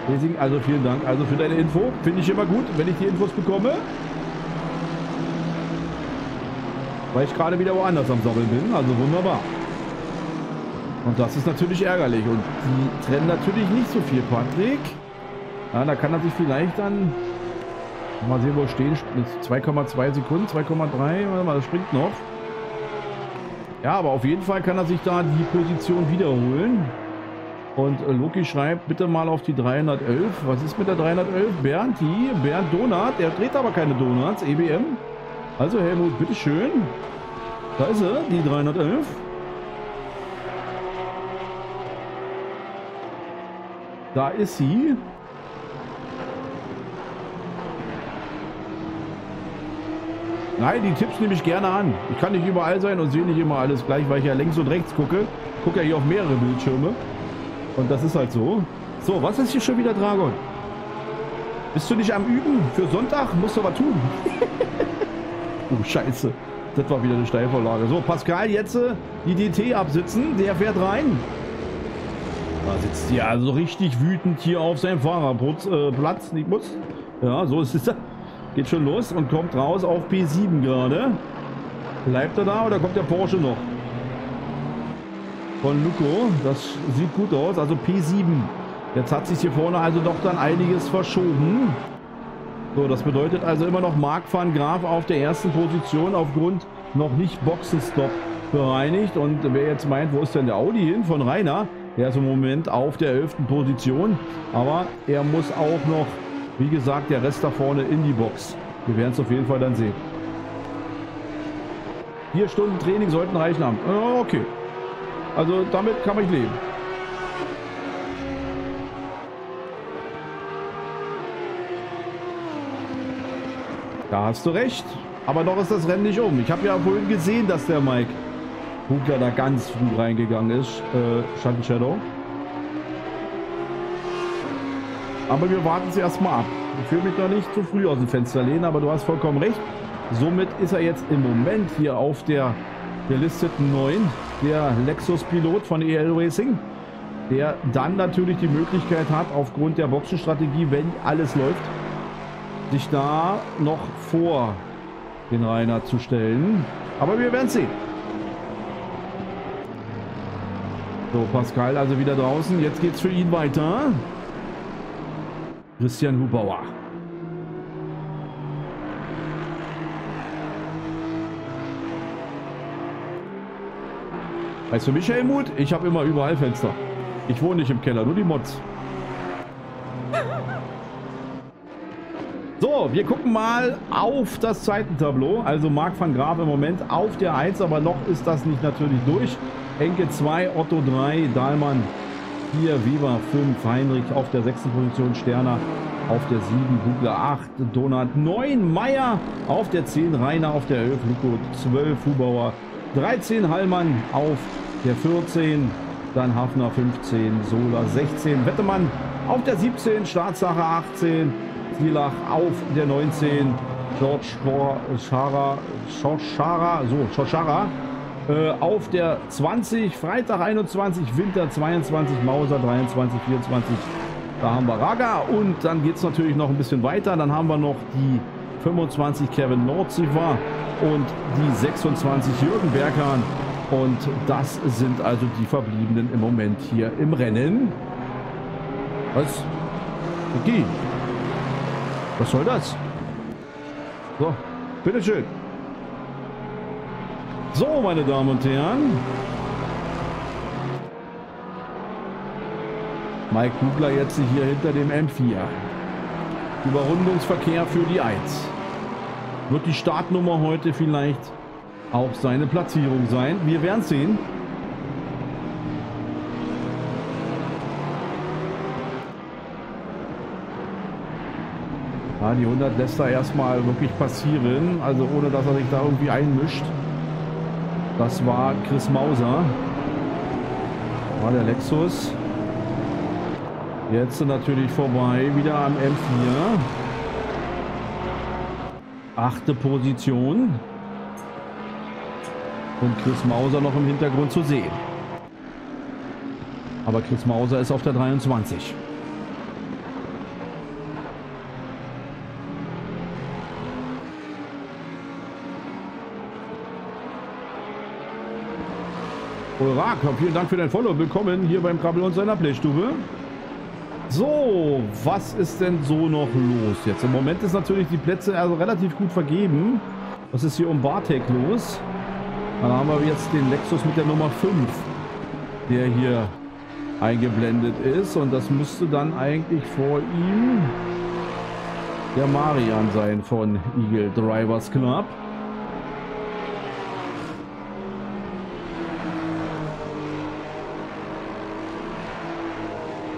Racing. Also vielen Dank also für deine Info. Finde ich immer gut, wenn ich die Infos bekomme. Weil ich gerade wieder woanders am Sammeln bin. Also wunderbar. Und das ist natürlich ärgerlich. Und die trennen natürlich nicht so viel, Patrick. Ja, da kann er sich vielleicht dann Mal sehen, wo er stehen. 2,2 Sekunden, 2,3. Warte mal, das springt noch. Ja, aber auf jeden Fall kann er sich da die Position wiederholen. Und äh, Loki schreibt, bitte mal auf die 311. Was ist mit der 311? Bernd, die, Bernd Donut. Er dreht aber keine Donuts, EBM. Also Helmut, bitteschön. Da ist er, die 311. Da ist sie. Nein, die Tipps nehme ich gerne an. Ich kann nicht überall sein und sehe nicht immer alles gleich, weil ich ja links und rechts gucke. Gucke ja hier auf mehrere Bildschirme. Und das ist halt so. So, was ist hier schon wieder Dragon? Bist du nicht am Üben? Für Sonntag musst du was tun. oh, scheiße. Das war wieder eine Steilvorlage. So, Pascal, jetzt äh, die DT absitzen. Der fährt rein. Da sitzt ja also richtig wütend hier auf seinem Fahrerplatz. Äh, Platz, nicht muss. Ja, so ist es. Geht schon los und kommt raus auf P7 gerade. Bleibt er da oder kommt der Porsche noch? Von Luco. Das sieht gut aus. Also P7. Jetzt hat sich hier vorne also doch dann einiges verschoben. So, das bedeutet also immer noch Marc van Graaf auf der ersten Position aufgrund noch nicht Boxenstopp bereinigt. Und wer jetzt meint, wo ist denn der Audi hin von Rainer? Der ist im Moment auf der 11. Position. Aber er muss auch noch wie gesagt, der Rest da vorne in die Box. Wir werden es auf jeden Fall dann sehen. Vier Stunden Training sollten reichen haben. Okay. Also damit kann man leben. Da hast du recht. Aber noch ist das Rennen nicht um. Ich habe ja vorhin gesehen, dass der Mike Bugler da ganz früh reingegangen ist. Äh, Schatten Shadow. Aber wir warten es erstmal ab. Ich will mich noch nicht zu früh aus dem Fenster lehnen, aber du hast vollkommen recht. Somit ist er jetzt im Moment hier auf der gelisteten 9, der Lexus-Pilot von EL Racing, der dann natürlich die Möglichkeit hat, aufgrund der Boxenstrategie, wenn alles läuft, sich da noch vor den Rainer zu stellen. Aber wir werden sehen. So, Pascal also wieder draußen. Jetzt geht es für ihn weiter. Christian Hubauer. Weißt du mich, Helmut? Ich habe immer überall Fenster. Ich wohne nicht im Keller, nur die Mods. So, wir gucken mal auf das Zeitentableau. Also Marc van Graaf im Moment auf der 1, aber noch ist das nicht natürlich durch. Enke 2, Otto 3, Dahlmann 4, Weber 5, Heinrich auf der 6. Position, Sterner auf der 7, Bugler 8, Donat 9, Meier auf der 10, Rainer auf der 11, Luko 12, Hubauer 13, Hallmann auf der 14, dann Hafner 15, Sola 16, Wettemann auf der 17, Staatssache 18, Zielach auf der 19, George Schara, Schara, so, Schara äh, auf der 20, Freitag 21, Winter 22, Mauser 23, 24, da haben wir Raga und dann geht es natürlich noch ein bisschen weiter, dann haben wir noch die 25 Kevin Nordsiva und die 26 Jürgen Berghahn und das sind also die Verbliebenen im Moment hier im Rennen. Was? Okay. Was soll das? So, bitteschön. So, meine Damen und Herren. Mike Kugler jetzt hier hinter dem M4. Überrundungsverkehr für die 1. Wird die Startnummer heute vielleicht auch seine Platzierung sein? Wir werden sehen. Ja, die 100 lässt er erstmal wirklich passieren, also ohne dass er sich da irgendwie einmischt. Das war Chris Mauser. War der Lexus. Jetzt natürlich vorbei, wieder am M4. Achte Position. Und Chris Mauser noch im Hintergrund zu sehen. Aber Chris Mauser ist auf der 23. Ulrak, vielen Dank für dein Follow. Willkommen hier beim Krabbel und seiner Playstube. So, was ist denn so noch los jetzt? Im Moment ist natürlich die Plätze also relativ gut vergeben. Was ist hier um Bartek los? Dann haben wir jetzt den Lexus mit der Nummer 5, der hier eingeblendet ist. Und das müsste dann eigentlich vor ihm der Marian sein von Eagle Drivers Club.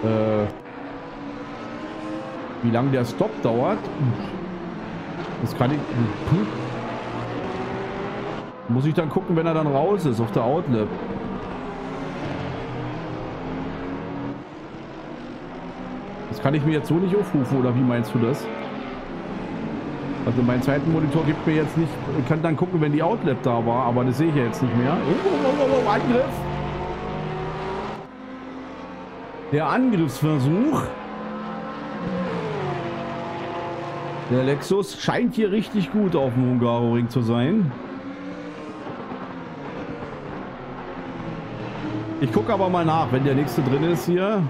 Äh, wie lange der Stop dauert, das kann ich... Hm. Muss ich dann gucken, wenn er dann raus ist auf der Outlet. Das kann ich mir jetzt so nicht aufrufen, oder wie meinst du das? Also mein zweiten Monitor gibt mir jetzt nicht... Ich kann dann gucken, wenn die Outlet da war, aber das sehe ich ja jetzt nicht mehr. Oh, oh, oh, oh Angriff! Der Angriffsversuch. Der Lexus scheint hier richtig gut auf dem Hungaroring zu sein. Ich gucke aber mal nach, wenn der nächste drin ist hier.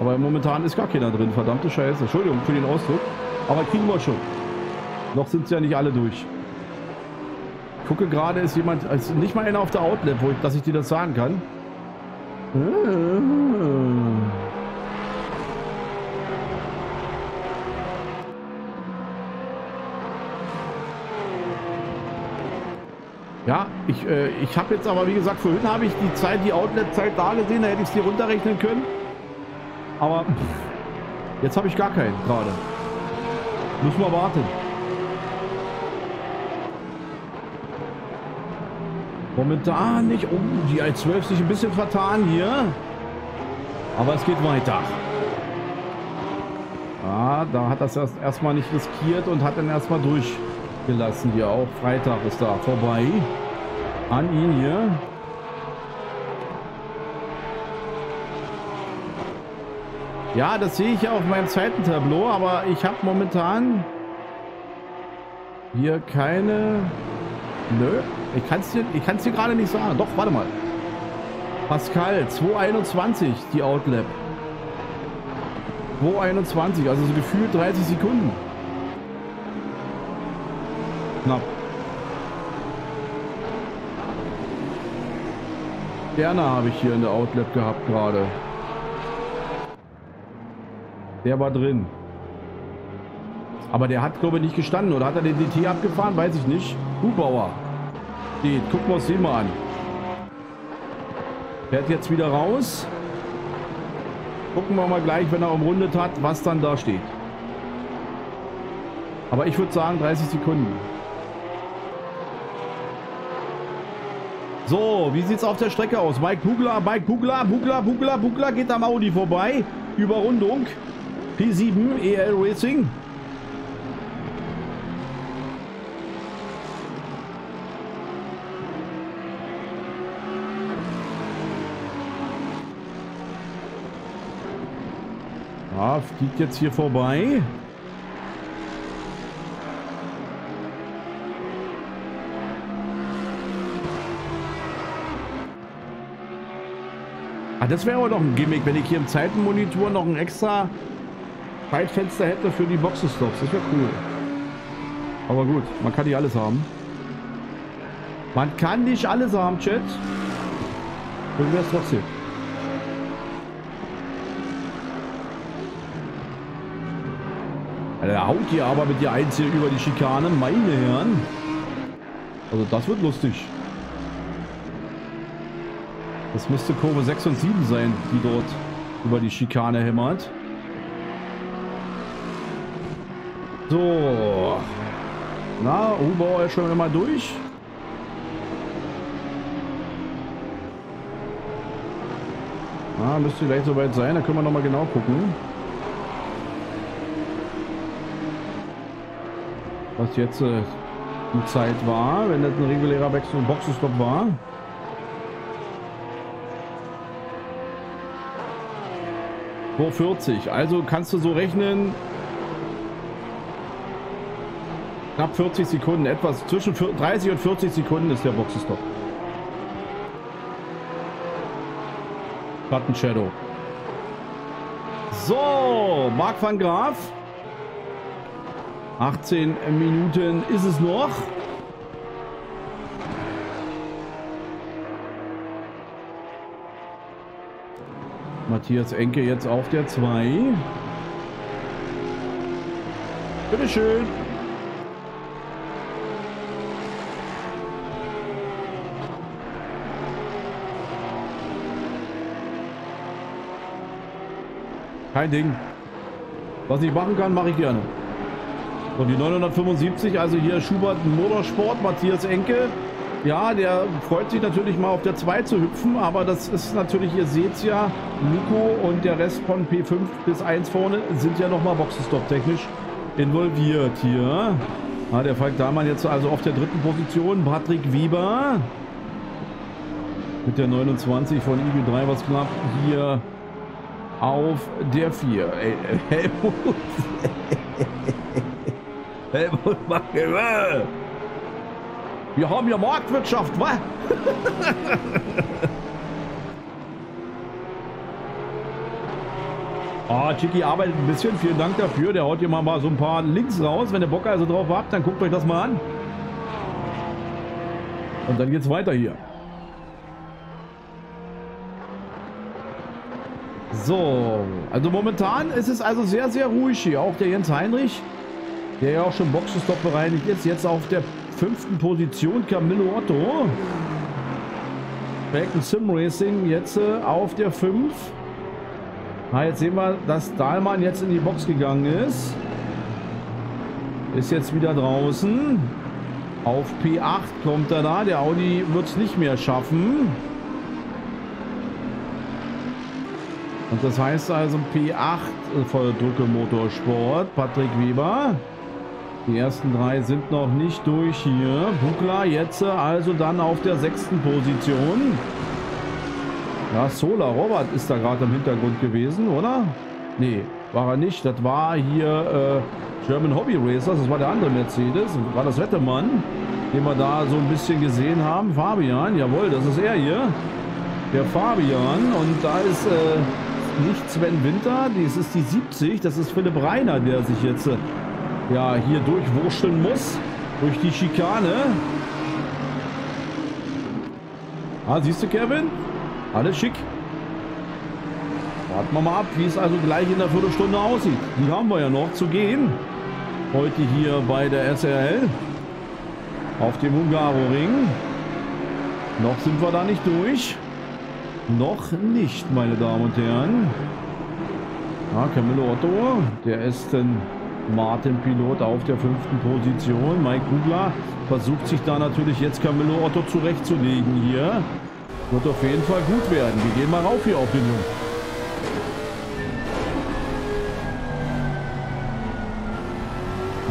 Aber momentan ist gar keiner drin. Verdammte Scheiße. Entschuldigung für den Ausdruck. Aber kriegen wir schon. Noch sind es ja nicht alle durch. Ich gucke gerade, ist jemand, ist nicht mal einer auf der Outlet, wo ich, dass ich dir das sagen kann. Ja, ich, äh, ich habe jetzt aber, wie gesagt, vorhin habe ich die Zeit, die Outlet-Zeit da gesehen, da hätte ich es dir runterrechnen können. Aber pff, jetzt habe ich gar keinen gerade. Müssen wir warten. Momentan nicht. Oh, die i12 sich ein bisschen vertan hier. Aber es geht weiter. Ah, da hat das erst erstmal nicht riskiert und hat dann erstmal durchgelassen hier auch. Freitag ist da vorbei. An ihn hier. Ja, das sehe ich ja auf meinem zweiten Tableau, aber ich habe momentan hier keine... Nö, ich kann es dir, dir gerade nicht sagen. Doch, warte mal. Pascal, 221 die Outlap. 221, also so gefühlt 30 Sekunden. Knapp. Berner habe ich hier in der Outlet gehabt gerade. Der war drin. Aber der hat, glaube ich, nicht gestanden. Oder hat er den DT abgefahren? Weiß ich nicht. Hubauer. Steht. Gucken wir uns den mal an. Fährt jetzt wieder raus. Gucken wir mal gleich, wenn er umrundet hat, was dann da steht. Aber ich würde sagen 30 Sekunden. So, wie sieht es auf der Strecke aus? Mike Bugler, Mike Bugler, Bugler, Bugler, Bugler geht am Audi vorbei. Überrundung. P7 EL Racing. Ja, fliegt jetzt hier vorbei. Ah, das wäre aber doch ein Gimmick, wenn ich hier im Zeitenmonitor noch ein extra Zeitfenster hätte für die Boxenstops. Das wäre cool. Aber gut, man kann nicht alles haben. Man kann nicht alles haben, Chat. Und wäre es trotzdem. Er haut hier aber mit der Eins hier über die Schikane, meine Herren. Also das wird lustig. Das müsste Kurve 6 und 7 sein, die dort über die Schikane hämmert. So. Na, Umbau ist schon immer durch. Ah, müsste gleich soweit sein. Da können wir noch mal genau gucken. Was jetzt äh, die Zeit war, wenn das ein regulärer Wechsel und Boxenstopp war. Vor 40. Also kannst du so rechnen. Knapp 40 Sekunden, etwas zwischen 30 und 40 Sekunden ist der Boxenstopp. Button Shadow. So, Marc van Graaf. 18 Minuten ist es noch. Matthias Enke jetzt auf der 2. Bitteschön. Kein Ding. Was ich machen kann, mache ich gerne. Und die 975, also hier Schubert Motorsport, Matthias Enke. Ja, der freut sich natürlich mal auf der 2 zu hüpfen, aber das ist natürlich, ihr seht ja, Nico und der Rest von P5 bis 1 vorne sind ja nochmal Boxenstopp technisch involviert hier. Ja, der Falk Dahlmann jetzt also auf der dritten Position, Patrick Weber mit der 29 von Eagle 3 was knapp hier auf der 4. Helmut. Helmut Macke. Wir haben ja Marktwirtschaft, wa? Ah, Chicky arbeitet ein bisschen. Vielen Dank dafür. Der haut hier mal, mal so ein paar Links raus. Wenn ihr Bock also drauf habt, dann guckt euch das mal an. Und dann geht's weiter hier. So, also momentan ist es also sehr, sehr ruhig hier. Auch der Jens Heinrich, der ja auch schon Boxenstopp bereinigt ist, jetzt auf der fünften Position Camillo Otto. Falcon Sim Racing jetzt äh, auf der 5. Ah, jetzt sehen wir, dass Dahlmann jetzt in die Box gegangen ist. Ist jetzt wieder draußen. Auf P8 kommt er da. Der Audi wird es nicht mehr schaffen. Und das heißt also P8 äh, Volldrücke Motorsport. Patrick Weber. Die ersten drei sind noch nicht durch hier. Bukla jetzt also dann auf der sechsten Position. Ja, Solar Robert ist da gerade im Hintergrund gewesen, oder? Nee, war er nicht. Das war hier äh, German Hobby Racers. Das war der andere Mercedes. War das Wettemann, den wir da so ein bisschen gesehen haben. Fabian, jawohl, das ist er hier. Der Fabian. Und da ist äh, nicht Sven Winter. Dies ist die 70. Das ist Philipp Reiner, der sich jetzt... Ja, hier durchwurschteln muss. Durch die Schikane. Ah, siehst du, Kevin? Alles schick. Warten wir mal ab, wie es also gleich in der Viertelstunde aussieht. Die haben wir ja noch zu gehen. Heute hier bei der SRL. Auf dem Hungaroring. Noch sind wir da nicht durch. Noch nicht, meine Damen und Herren. Ja, Camillo Otto, der ist ein Martin-Pilot auf der fünften Position. Mike Kugler versucht sich da natürlich jetzt Camillo Otto zurechtzulegen hier. Wird auf jeden Fall gut werden. Wir gehen mal rauf hier auf den Jungen.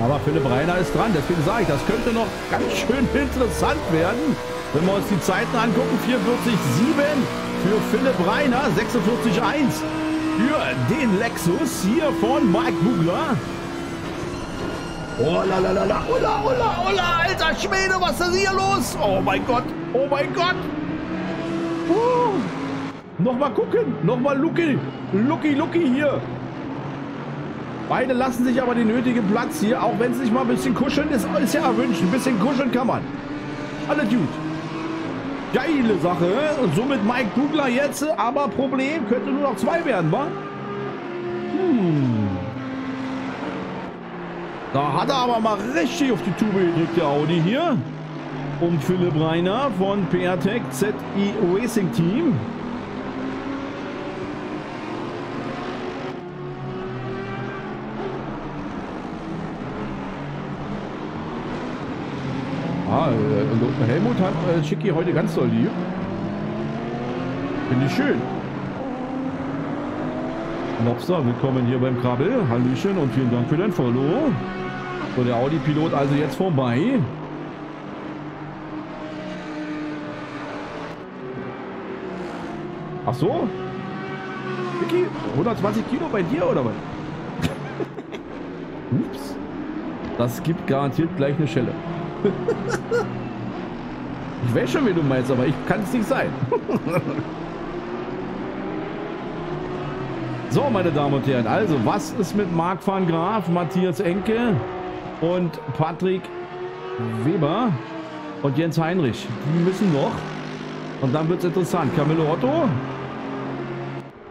Aber Philipp Reiner ist dran. Deswegen sage ich, das könnte noch ganz schön interessant werden. Wenn wir uns die Zeiten angucken, 44,7 für Philipp Reiner, 46,1 für den Lexus hier von Mike Bugler. Oh la la la la, Ulla, Ulla, Ulla, alter Schwede, was ist hier los? Oh mein Gott, oh mein Gott. Uh. Nochmal gucken, nochmal Lucky, Lucky, Lucky hier. Beide lassen sich aber den nötigen Platz hier, auch wenn es nicht mal ein bisschen kuscheln ist, ist ja erwünscht. Ein bisschen kuscheln kann man. Alle gut. Geile Sache. Und somit Mike Kugler jetzt, aber Problem, könnte nur noch zwei werden, wa? Hm. Da hat er aber mal richtig auf die Tube gedrückt, der Audi hier. Um Philipp Reiner von PRTech ZI Racing Team. Ah, äh, Helmut hat äh, Schicki heute ganz doll lieb. Finde ich schön. Lobster, willkommen hier beim Krabbel. Hallöchen und vielen Dank für dein Follow. So, der Audi-Pilot also jetzt vorbei. Ach so? Vicky, 120 Kilo bei dir oder was? Ups. Das gibt garantiert gleich eine Schelle. ich weiß schon, wie du meinst, aber ich kann es nicht sein. so, meine Damen und Herren, also, was ist mit Marc van Graaf, Matthias Enke und Patrick Weber und Jens Heinrich? Die müssen noch. Und dann wird es interessant. Camillo Otto,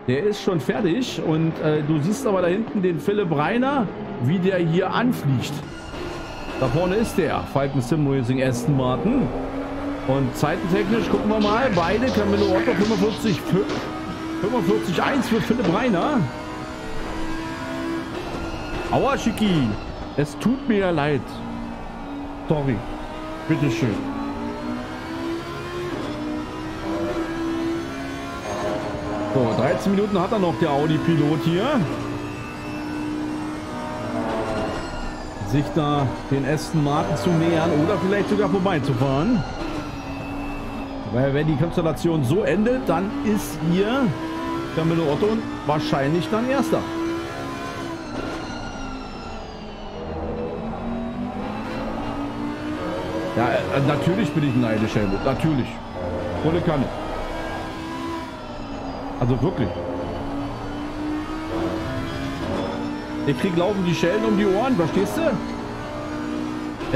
der ist schon fertig. Und äh, du siehst aber da hinten den Philipp Reiner, wie der hier anfliegt. Da vorne ist der Falcon Sim Racing Aston Martin. Und zeitentechnisch gucken wir mal. Beide Camillo Otto 45 45 1 für Philipp Reiner. Aua, Schicki. Es tut mir ja leid. Sorry. Bitteschön. So, 13 Minuten hat er noch, der Audi-Pilot hier. sich da den Aston Martin zu nähern oder vielleicht sogar vorbeizufahren. Weil wenn die Konstellation so endet, dann ist hier Camillo Otto wahrscheinlich dann Erster. Ja, äh, natürlich bin ich neidisch, Helmut. Natürlich. Volle Kanne. Also wirklich. Der Krieg laufen die Schellen um die Ohren, verstehst du?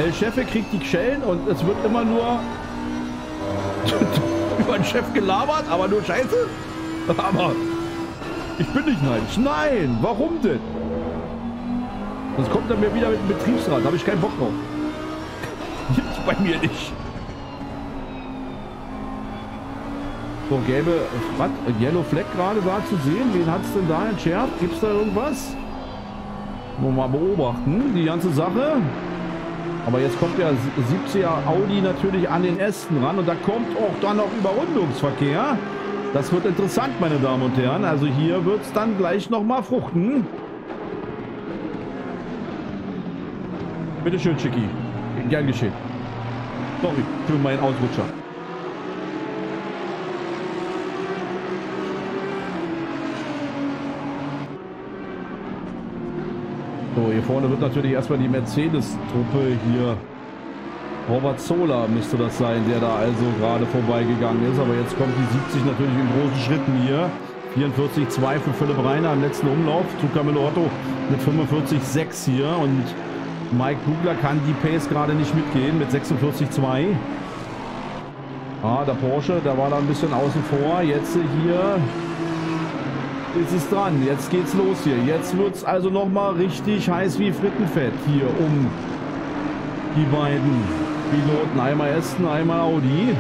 El Chefe kriegt die Schellen und es wird immer nur über den Chef gelabert, aber nur Scheiße. Aber ich bin nicht neidisch. Nein, warum denn? Sonst kommt er mir wieder mit dem Betriebsrat. Da habe ich keinen Bock drauf. Bei mir nicht. So, gelbe, was? Yellow Flag gerade da zu sehen. Wen hat es denn da entschärft? Gibt es da irgendwas? Nur mal beobachten, die ganze Sache. Aber jetzt kommt der 70er Audi natürlich an den Ästen ran und da kommt auch dann noch Überrundungsverkehr. Das wird interessant, meine Damen und Herren. Also hier wird es dann gleich nochmal fruchten. Bitte schön, Chicky. Gern geschehen. Sorry für meinen Ausrutscher. So, hier vorne wird natürlich erstmal die Mercedes-Truppe hier. Robert Zola müsste das sein, der da also gerade vorbeigegangen ist. Aber jetzt kommt die 70 natürlich in großen Schritten hier. 44,2 für Philipp Reiner im letzten Umlauf. Zu Camillo Otto mit 45,6 hier. Und Mike Kugler kann die Pace gerade nicht mitgehen mit 46,2. Ah, der Porsche, der war da ein bisschen außen vor. Jetzt hier ist es dran. Jetzt geht's los hier. Jetzt wird's also nochmal richtig heiß wie Frittenfett hier um die beiden Piloten. Einmal Aston, einmal Audi.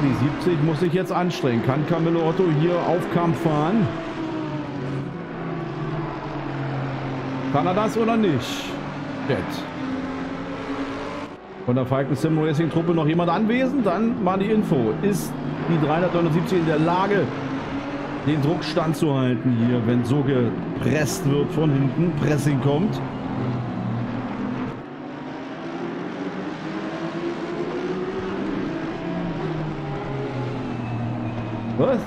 Die 70 muss sich jetzt anstrengen. Kann Camillo Otto hier auf Kampf fahren? Kann er das oder nicht? Jetzt. Von der Falken Sim Racing Truppe noch jemand anwesend? Dann mal die Info. Ist die 379 in der Lage, den Druck standzuhalten hier, wenn so gepresst wird von hinten, Pressing kommt? Was?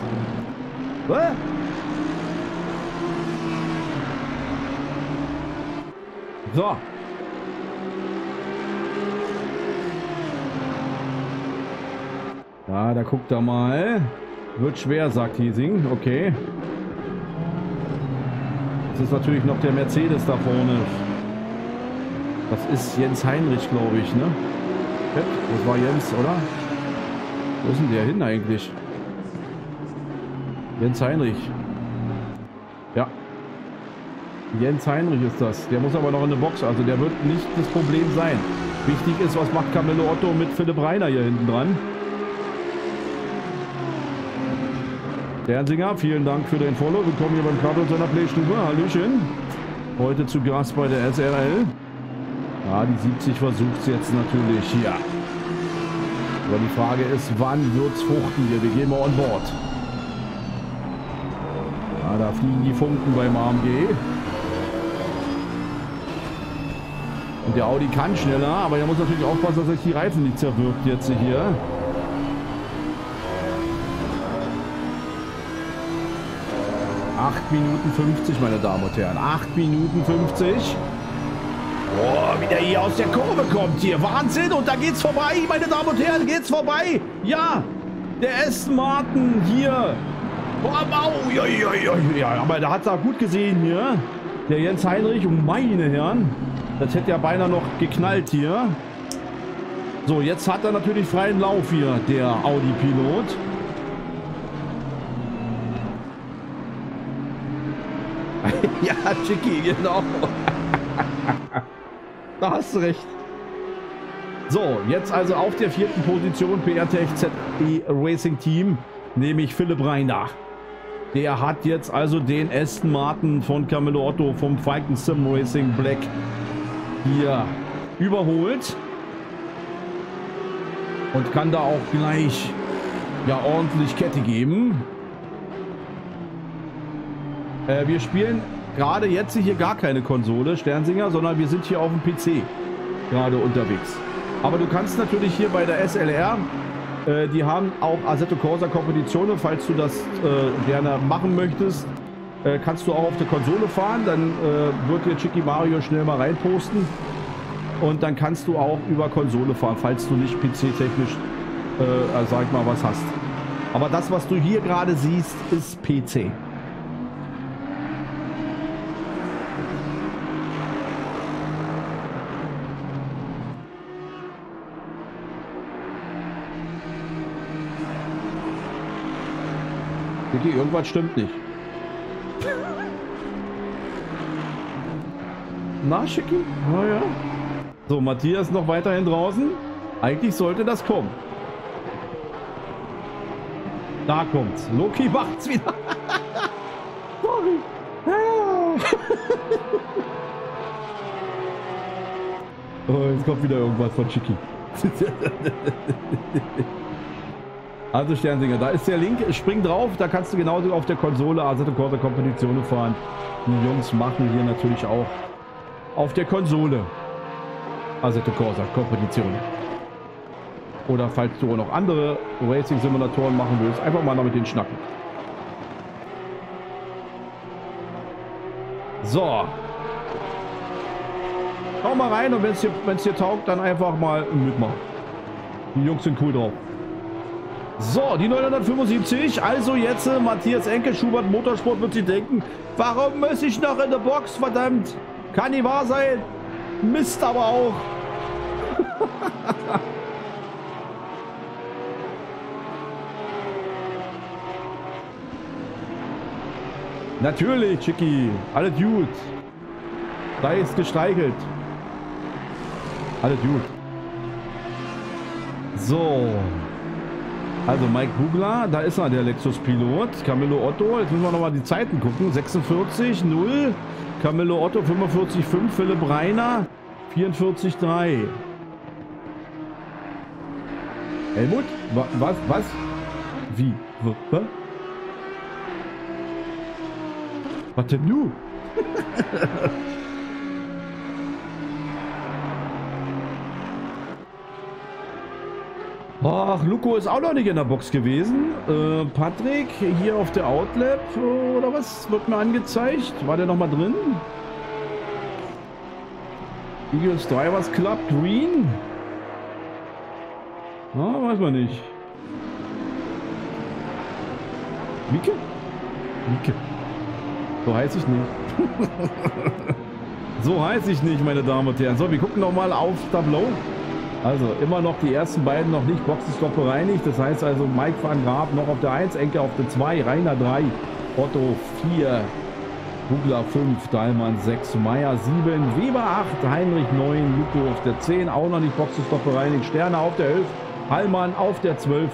Was? So. Ja, da guckt er mal. Wird schwer, sagt Hiesing. Okay. Das ist natürlich noch der Mercedes da vorne. Das ist Jens Heinrich, glaube ich, ne? Das war Jens, oder? Wo ist denn der hin eigentlich? Jens Heinrich. Ja. Jens Heinrich ist das. Der muss aber noch in der Box. Also der wird nicht das Problem sein. Wichtig ist, was macht Camillo Otto mit Philipp Reiner hier hinten dran? Bernsinger, vielen Dank für den Follow. Willkommen hier beim Kabel seiner Playstube. Hallöchen. Heute zu Gast bei der SRL. Ja, die 70 versucht es jetzt natürlich hier. Aber die Frage ist, wann wird es fruchten hier? Wir gehen mal on board. Ja, da fliegen die Funken beim AMG. Und der Audi kann schneller, aber er muss natürlich aufpassen, dass sich die Reifen nicht zerwirkt jetzt hier. 8 Minuten 50, meine Damen und Herren. 8 Minuten 50. Boah, wie der hier aus der Kurve kommt hier. Wahnsinn. Und da geht's vorbei, meine Damen und Herren. Geht's vorbei. Ja, der Aston Martin hier. Boah, wow. Ja, ja, ja, ja, aber da hat er gut gesehen hier. Der Jens Heinrich. Und meine Herren. Das hätte ja beinahe noch geknallt hier. So, jetzt hat er natürlich freien Lauf hier, der Audi-Pilot. ja, Chicky, genau. da hast du recht. So, jetzt also auf der vierten Position PRTech ZE Racing Team, nämlich Philipp Reiner. Der hat jetzt also den Aston Martin von Camillo Otto vom Falcon Sim Racing Black hier überholt. Und kann da auch gleich ja ordentlich Kette geben. Äh, wir spielen gerade jetzt hier gar keine Konsole, Sternsinger, sondern wir sind hier auf dem PC gerade unterwegs. Aber du kannst natürlich hier bei der SLR, äh, die haben auch Assetto Corsa Kompetitionen, falls du das äh, gerne machen möchtest, äh, kannst du auch auf der Konsole fahren. Dann äh, wird dir Chicky Mario schnell mal reinposten. Und dann kannst du auch über Konsole fahren, falls du nicht PC-technisch, äh, sag ich mal, was hast. Aber das, was du hier gerade siehst, ist PC. Vicky, irgendwas stimmt nicht. Na, Schicki? Na ja. So, Matthias noch weiterhin draußen. Eigentlich sollte das kommen. Da kommt's. Loki macht's wieder. Sorry. oh, jetzt kommt wieder irgendwas von Chicky. Also Sternsinger, da ist der Link, spring drauf, da kannst du genauso auf der Konsole Assetto Corsa Kompetitionen fahren. Die Jungs machen hier natürlich auch auf der Konsole Assetto Corsa Kompetitionen. Oder falls du noch andere Racing-Simulatoren machen willst, einfach mal noch mit den schnacken. So. Schau mal rein und wenn es dir, dir taugt, dann einfach mal mitmachen. Die Jungs sind cool drauf. So, die 975. Also jetzt äh, Matthias Enkel, Schubert Motorsport wird sie denken. Warum muss ich noch in der Box, verdammt? Kann nicht wahr sein. Mist aber auch. Natürlich, Chicky. Alles gut. Da ist gesteigelt. Alles gut. So. Also Mike Bugler, da ist er, der Lexus-Pilot. Camillo Otto, jetzt müssen wir nochmal die Zeiten gucken. 46, 0. Camillo Otto, 45, 5. Philipp Reiner, 44, 3. Helmut? Wa was? Was? Wie? Was? Was denn du? Ach, Luco ist auch noch nicht in der Box gewesen. Äh, Patrick, hier auf der Outlap oder was? Wird mir angezeigt. War der noch mal drin? Eagles Drivers Club Green? Ah, weiß man nicht. Mieke? Mieke. So heiße ich nicht. so heiße ich nicht, meine Damen und Herren. So, wir gucken noch mal auf Tableau. Also immer noch die ersten beiden noch nicht Boxenstopp bereinigt. Das heißt also Mike van Graaf noch auf der 1, Enke auf der 2, Rainer 3, Otto 4, Bugler 5, Dahlmann 6, Meier 7, Weber 8, Heinrich 9, Luko auf der 10, auch noch nicht Boxenstopp bereinigt, Sterne auf der 11, Hallmann auf der 12,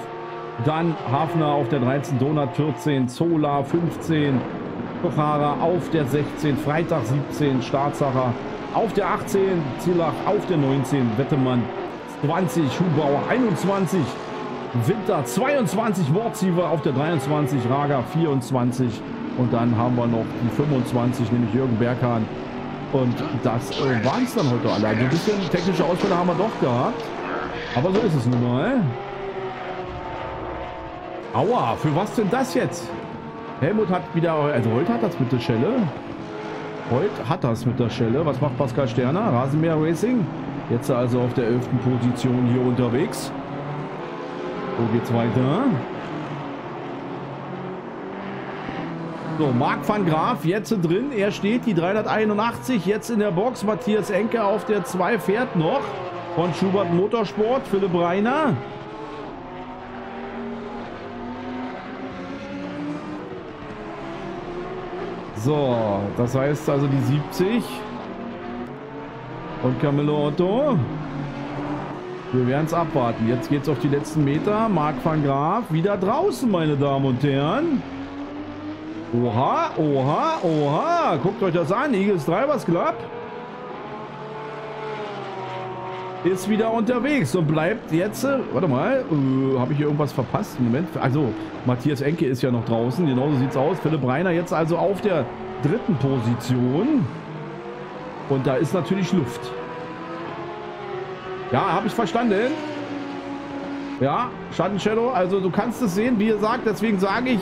dann Hafner auf der 13, Donat 14, Zola 15, Kochara auf der 16, Freitag 17, Staatsacher auf der 18, Zillach auf der 19, Wettemann 20, Hubauer 21, Winter 22, Wortsiever auf der 23, Raga 24 und dann haben wir noch die 25, nämlich Jürgen Berghahn. Und das äh, waren es dann heute alle. Also ein bisschen technische Ausfälle haben wir doch gehabt. Aber so ist es nun mal. Aua, für was denn das jetzt? Helmut hat wieder, also heute hat das mit der Schelle. Heute hat das mit der Schelle. Was macht Pascal Sterner? Rasenmäher Racing. Jetzt also auf der 11. Position hier unterwegs. Wo geht's weiter? So, Marc van Graaf jetzt drin. Er steht die 381 jetzt in der Box. Matthias Enke auf der 2 fährt noch. Von Schubert Motorsport. Philipp Reiner. So, das heißt also die 70. Und Camillo Otto. Wir werden es abwarten. Jetzt geht es auf die letzten Meter. Marc van Graaf wieder draußen, meine Damen und Herren. Oha, oha, oha. Guckt euch das an. Eagles Drivers Club. Ist wieder unterwegs und bleibt jetzt... Äh, warte mal. Äh, Habe ich hier irgendwas verpasst? Moment. Also, Matthias Enke ist ja noch draußen. Genauso sieht es aus. Philipp Reiner jetzt also auf der dritten Position. Und da ist natürlich Luft. Ja, habe ich verstanden. Ja, Shadow. Also du kannst es sehen, wie ihr sagt. Deswegen sage ich,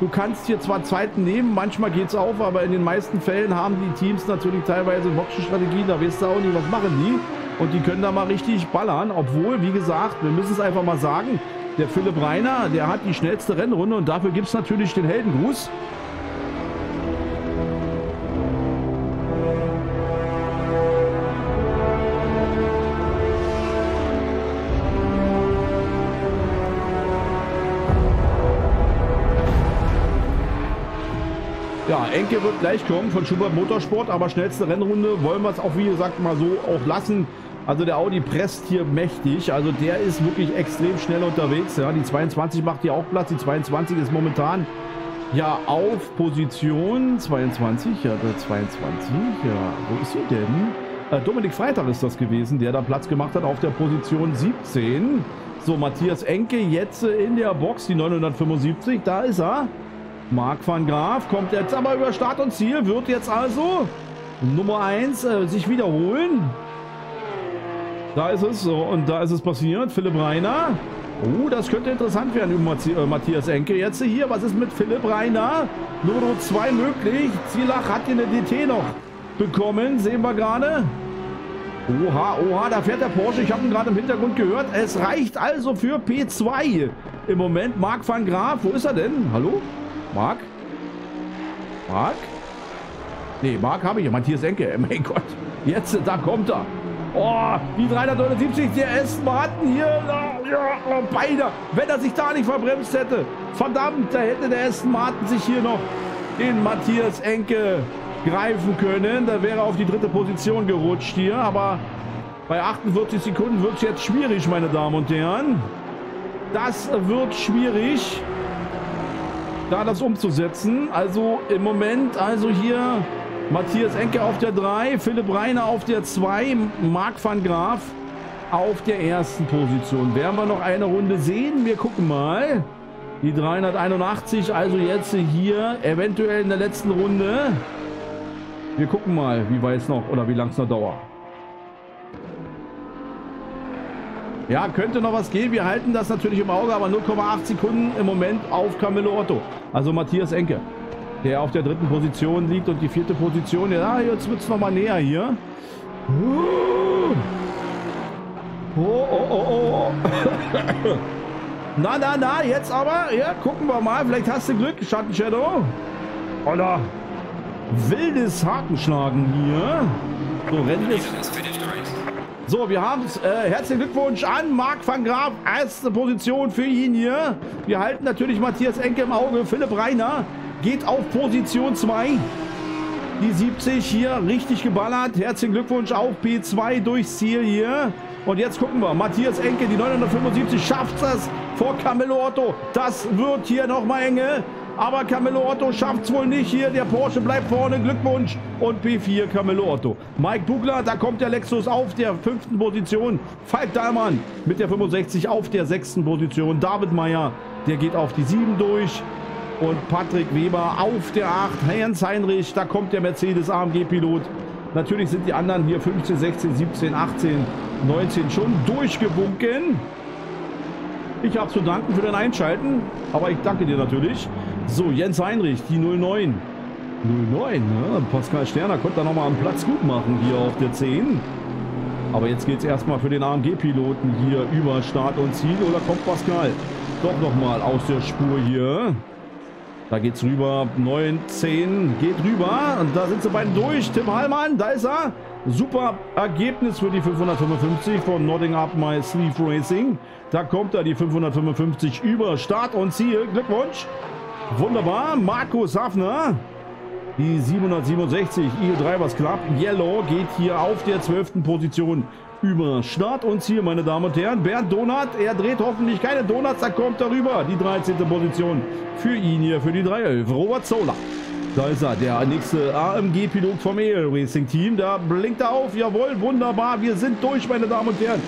du kannst hier zwar Zeiten nehmen, manchmal geht es auf, aber in den meisten Fällen haben die Teams natürlich teilweise Boxenstrategien. Da weißt du auch nicht, was machen die. Und die können da mal richtig ballern. Obwohl, wie gesagt, wir müssen es einfach mal sagen, der Philipp Reiner, der hat die schnellste Rennrunde und dafür gibt es natürlich den Heldengruß. Enke wird gleich kommen von Schubert Motorsport, aber schnellste Rennrunde wollen wir es auch, wie gesagt, mal so auch lassen. Also der Audi presst hier mächtig, also der ist wirklich extrem schnell unterwegs. Ja, die 22 macht hier auch Platz, die 22 ist momentan ja auf Position 22, ja, der 22, ja, wo ist sie denn? Äh, Dominik Freitag ist das gewesen, der da Platz gemacht hat auf der Position 17. So, Matthias Enke jetzt in der Box, die 975, da ist er. Marc van Graaf kommt jetzt aber über Start und Ziel, wird jetzt also Nummer 1 äh, sich wiederholen. Da ist es so und da ist es passiert. Philipp Reiner. Oh, das könnte interessant werden über äh, Matthias Enke. Jetzt hier, was ist mit Philipp Reiner? Nur noch zwei möglich. Zielach hat hier eine DT noch bekommen, sehen wir gerade. Oha, oha, da fährt der Porsche. Ich habe ihn gerade im Hintergrund gehört. Es reicht also für P2 im Moment. Marc van Graaf, wo ist er denn? Hallo? Marc? Marc? Nee, Marc habe ich. Matthias Enke. Mein Gott. Jetzt, da kommt er. Oh, die 379, der Aston Martin hier. Ja, oh, beide. Wenn er sich da nicht verbremst hätte. Verdammt, da hätte der Aston Martin sich hier noch den Matthias Enke greifen können. Da wäre er auf die dritte Position gerutscht hier. Aber bei 48 Sekunden wird es jetzt schwierig, meine Damen und Herren. Das wird schwierig, da das umzusetzen. Also im Moment, also hier Matthias Enke auf der 3, Philipp Reiner auf der 2, Marc van Graaf auf der ersten Position. Werden wir noch eine Runde sehen? Wir gucken mal. Die 381, also jetzt hier eventuell in der letzten Runde. Wir gucken mal, wie weit es noch oder wie lang es noch dauert. Ja, könnte noch was gehen. Wir halten das natürlich im Auge, aber 0,8 Sekunden im Moment auf Camillo Otto. Also Matthias Enke, der auf der dritten Position liegt und die vierte Position. Ja, jetzt wird es nochmal näher hier. Oh, oh, oh, oh. na, na, na, jetzt aber. Ja, gucken wir mal. Vielleicht hast du Glück, Schatten Shadow. Oder wildes Hakenschlagen hier. So, Rennen ist so, wir haben es. Äh, herzlichen Glückwunsch an Marc van Graaf. Erste Position für ihn hier. Wir halten natürlich Matthias Enke im Auge. Philipp Reiner geht auf Position 2. Die 70 hier richtig geballert. Herzlichen Glückwunsch auf P2 durchs Ziel hier. Und jetzt gucken wir. Matthias Enke, die 975, schafft das vor Camillo Otto. Das wird hier nochmal enge. Aber Camillo Otto schafft es wohl nicht hier. Der Porsche bleibt vorne. Glückwunsch. Und P4 Camillo Otto. Mike Bugler, da kommt der Lexus auf der fünften Position. Falk Dahlmann mit der 65 auf der sechsten Position. David Meyer, der geht auf die 7 durch. Und Patrick Weber auf der 8. Hans Heinrich, da kommt der Mercedes AMG-Pilot. Natürlich sind die anderen hier 15, 16, 17, 18, 19 schon durchgewunken. Ich habe zu danken für dein Einschalten, aber ich danke dir natürlich. So, Jens Heinrich, die 09. 09, ne? Pascal Sterner konnte da nochmal einen Platz gut machen hier auf der 10. Aber jetzt geht es erstmal für den AMG-Piloten hier über Start und Ziel. Oder kommt Pascal doch nochmal aus der Spur hier? Da geht's rüber. 9, 10 geht rüber. Und da sind sie beiden durch. Tim Hallmann, da ist er. Super Ergebnis für die 555 von Nodding Up My Sleeve Racing. Da kommt er, die 555 über Start und Ziel. Glückwunsch. Wunderbar. Markus Hafner. Die 767 Eagle Drivers Club Yellow geht hier auf der 12. Position über Start und Ziel, meine Damen und Herren. Bernd Donat, er dreht hoffentlich keine Donuts, da kommt er rüber. Die 13. Position für ihn hier, für die 311. Robert Zola. Da ist er, der nächste AMG-Pilot vom EL Racing Team. Da blinkt er auf. Jawohl, wunderbar. Wir sind durch, meine Damen und Herren.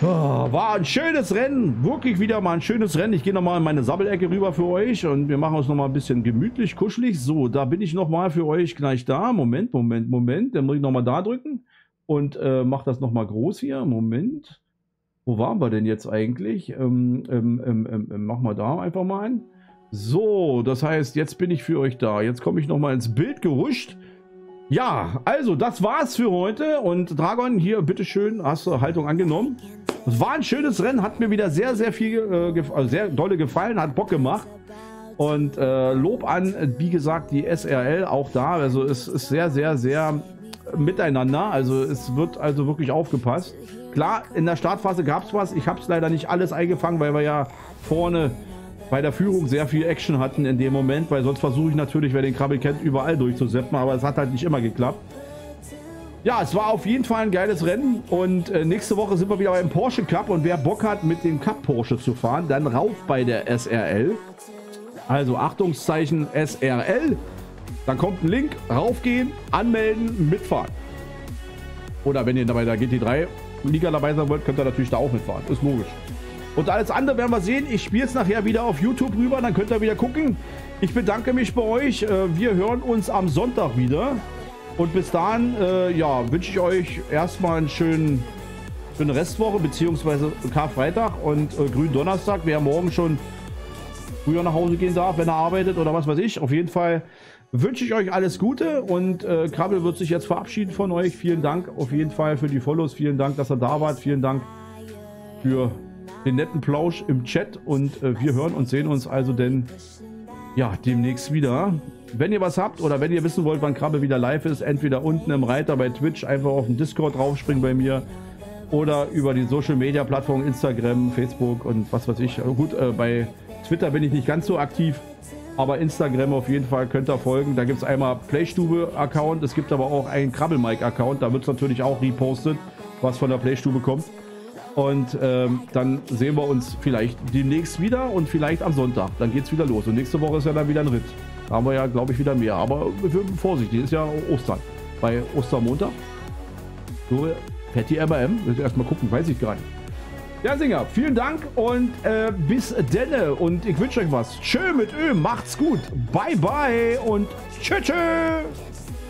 Oh, war ein schönes Rennen. Wirklich wieder mal ein schönes Rennen. Ich gehe nochmal in meine Sabbelecke rüber für euch und wir machen uns nochmal ein bisschen gemütlich, kuschelig. So, da bin ich nochmal für euch gleich da. Moment, Moment, Moment. Dann muss ich nochmal da drücken und äh, mache das nochmal groß hier. Moment. Wo waren wir denn jetzt eigentlich? Ähm, ähm, ähm, ähm, machen wir da einfach mal ein. So, das heißt, jetzt bin ich für euch da. Jetzt komme ich nochmal ins Bild geruscht. Ja, also das war's für heute. Und Dragon, hier, bitteschön, hast du Haltung angenommen. Es war ein schönes Rennen, hat mir wieder sehr, sehr viel, äh, also sehr dolle gefallen, hat Bock gemacht. Und äh, Lob an, wie gesagt, die SRL auch da. Also es ist sehr, sehr, sehr miteinander. Also es wird also wirklich aufgepasst. Klar, in der Startphase gab es was. Ich habe es leider nicht alles eingefangen, weil wir ja vorne bei der Führung sehr viel Action hatten in dem Moment, weil sonst versuche ich natürlich, wer den Krabbel kennt, überall durchzusetzen, aber es hat halt nicht immer geklappt. Ja, es war auf jeden Fall ein geiles Rennen und äh, nächste Woche sind wir wieder beim Porsche Cup und wer Bock hat, mit dem Cup Porsche zu fahren, dann rauf bei der SRL. Also Achtungszeichen SRL. Dann kommt ein Link, raufgehen, anmelden, mitfahren. Oder wenn ihr dabei der GT3 Liga dabei sein wollt, könnt ihr natürlich da auch mitfahren. Ist logisch. Und alles andere werden wir sehen. Ich spiele es nachher wieder auf YouTube rüber, dann könnt ihr wieder gucken. Ich bedanke mich bei euch. Äh, wir hören uns am Sonntag wieder. Und bis dahin, äh, ja, wünsche ich euch erstmal einen schönen, schönen Restwoche, beziehungsweise Karfreitag und äh, grünen Donnerstag. Wer morgen schon früher nach Hause gehen darf, wenn er arbeitet oder was weiß ich. Auf jeden Fall wünsche ich euch alles Gute und äh, Krabbel wird sich jetzt verabschieden von euch. Vielen Dank auf jeden Fall für die Follows. Vielen Dank, dass ihr da wart. Vielen Dank für den netten Plausch im Chat und äh, wir hören und sehen uns also denn ja, demnächst wieder. Wenn ihr was habt oder wenn ihr wissen wollt, wann Krabbe wieder live ist, entweder unten im Reiter bei Twitch einfach auf den Discord draufspringen bei mir oder über die Social Media Plattformen Instagram, Facebook und was weiß ich. Gut, äh, bei Twitter bin ich nicht ganz so aktiv, aber Instagram auf jeden Fall könnt ihr folgen. Da gibt es einmal Playstube-Account, es gibt aber auch einen Krabbelmike-Account, da wird es natürlich auch repostet, was von der Playstube kommt. Und ähm, dann sehen wir uns vielleicht demnächst wieder und vielleicht am Sonntag. Dann geht es wieder los. Und nächste Woche ist ja dann wieder ein Ritt. Da haben wir ja, glaube ich, wieder mehr. Aber vorsichtig, ist ja Ostern. Bei Ostermontag. So, Patty MRM. Erstmal gucken, weiß ich gar nicht. Ja, Singer, vielen Dank und äh, bis denne. Und ich wünsche euch was. Tschö mit Ö, macht's gut. Bye, bye und tschö, tschö.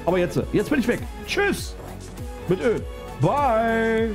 Aber jetzt, jetzt bin ich weg. Tschüss mit Ö. Bye.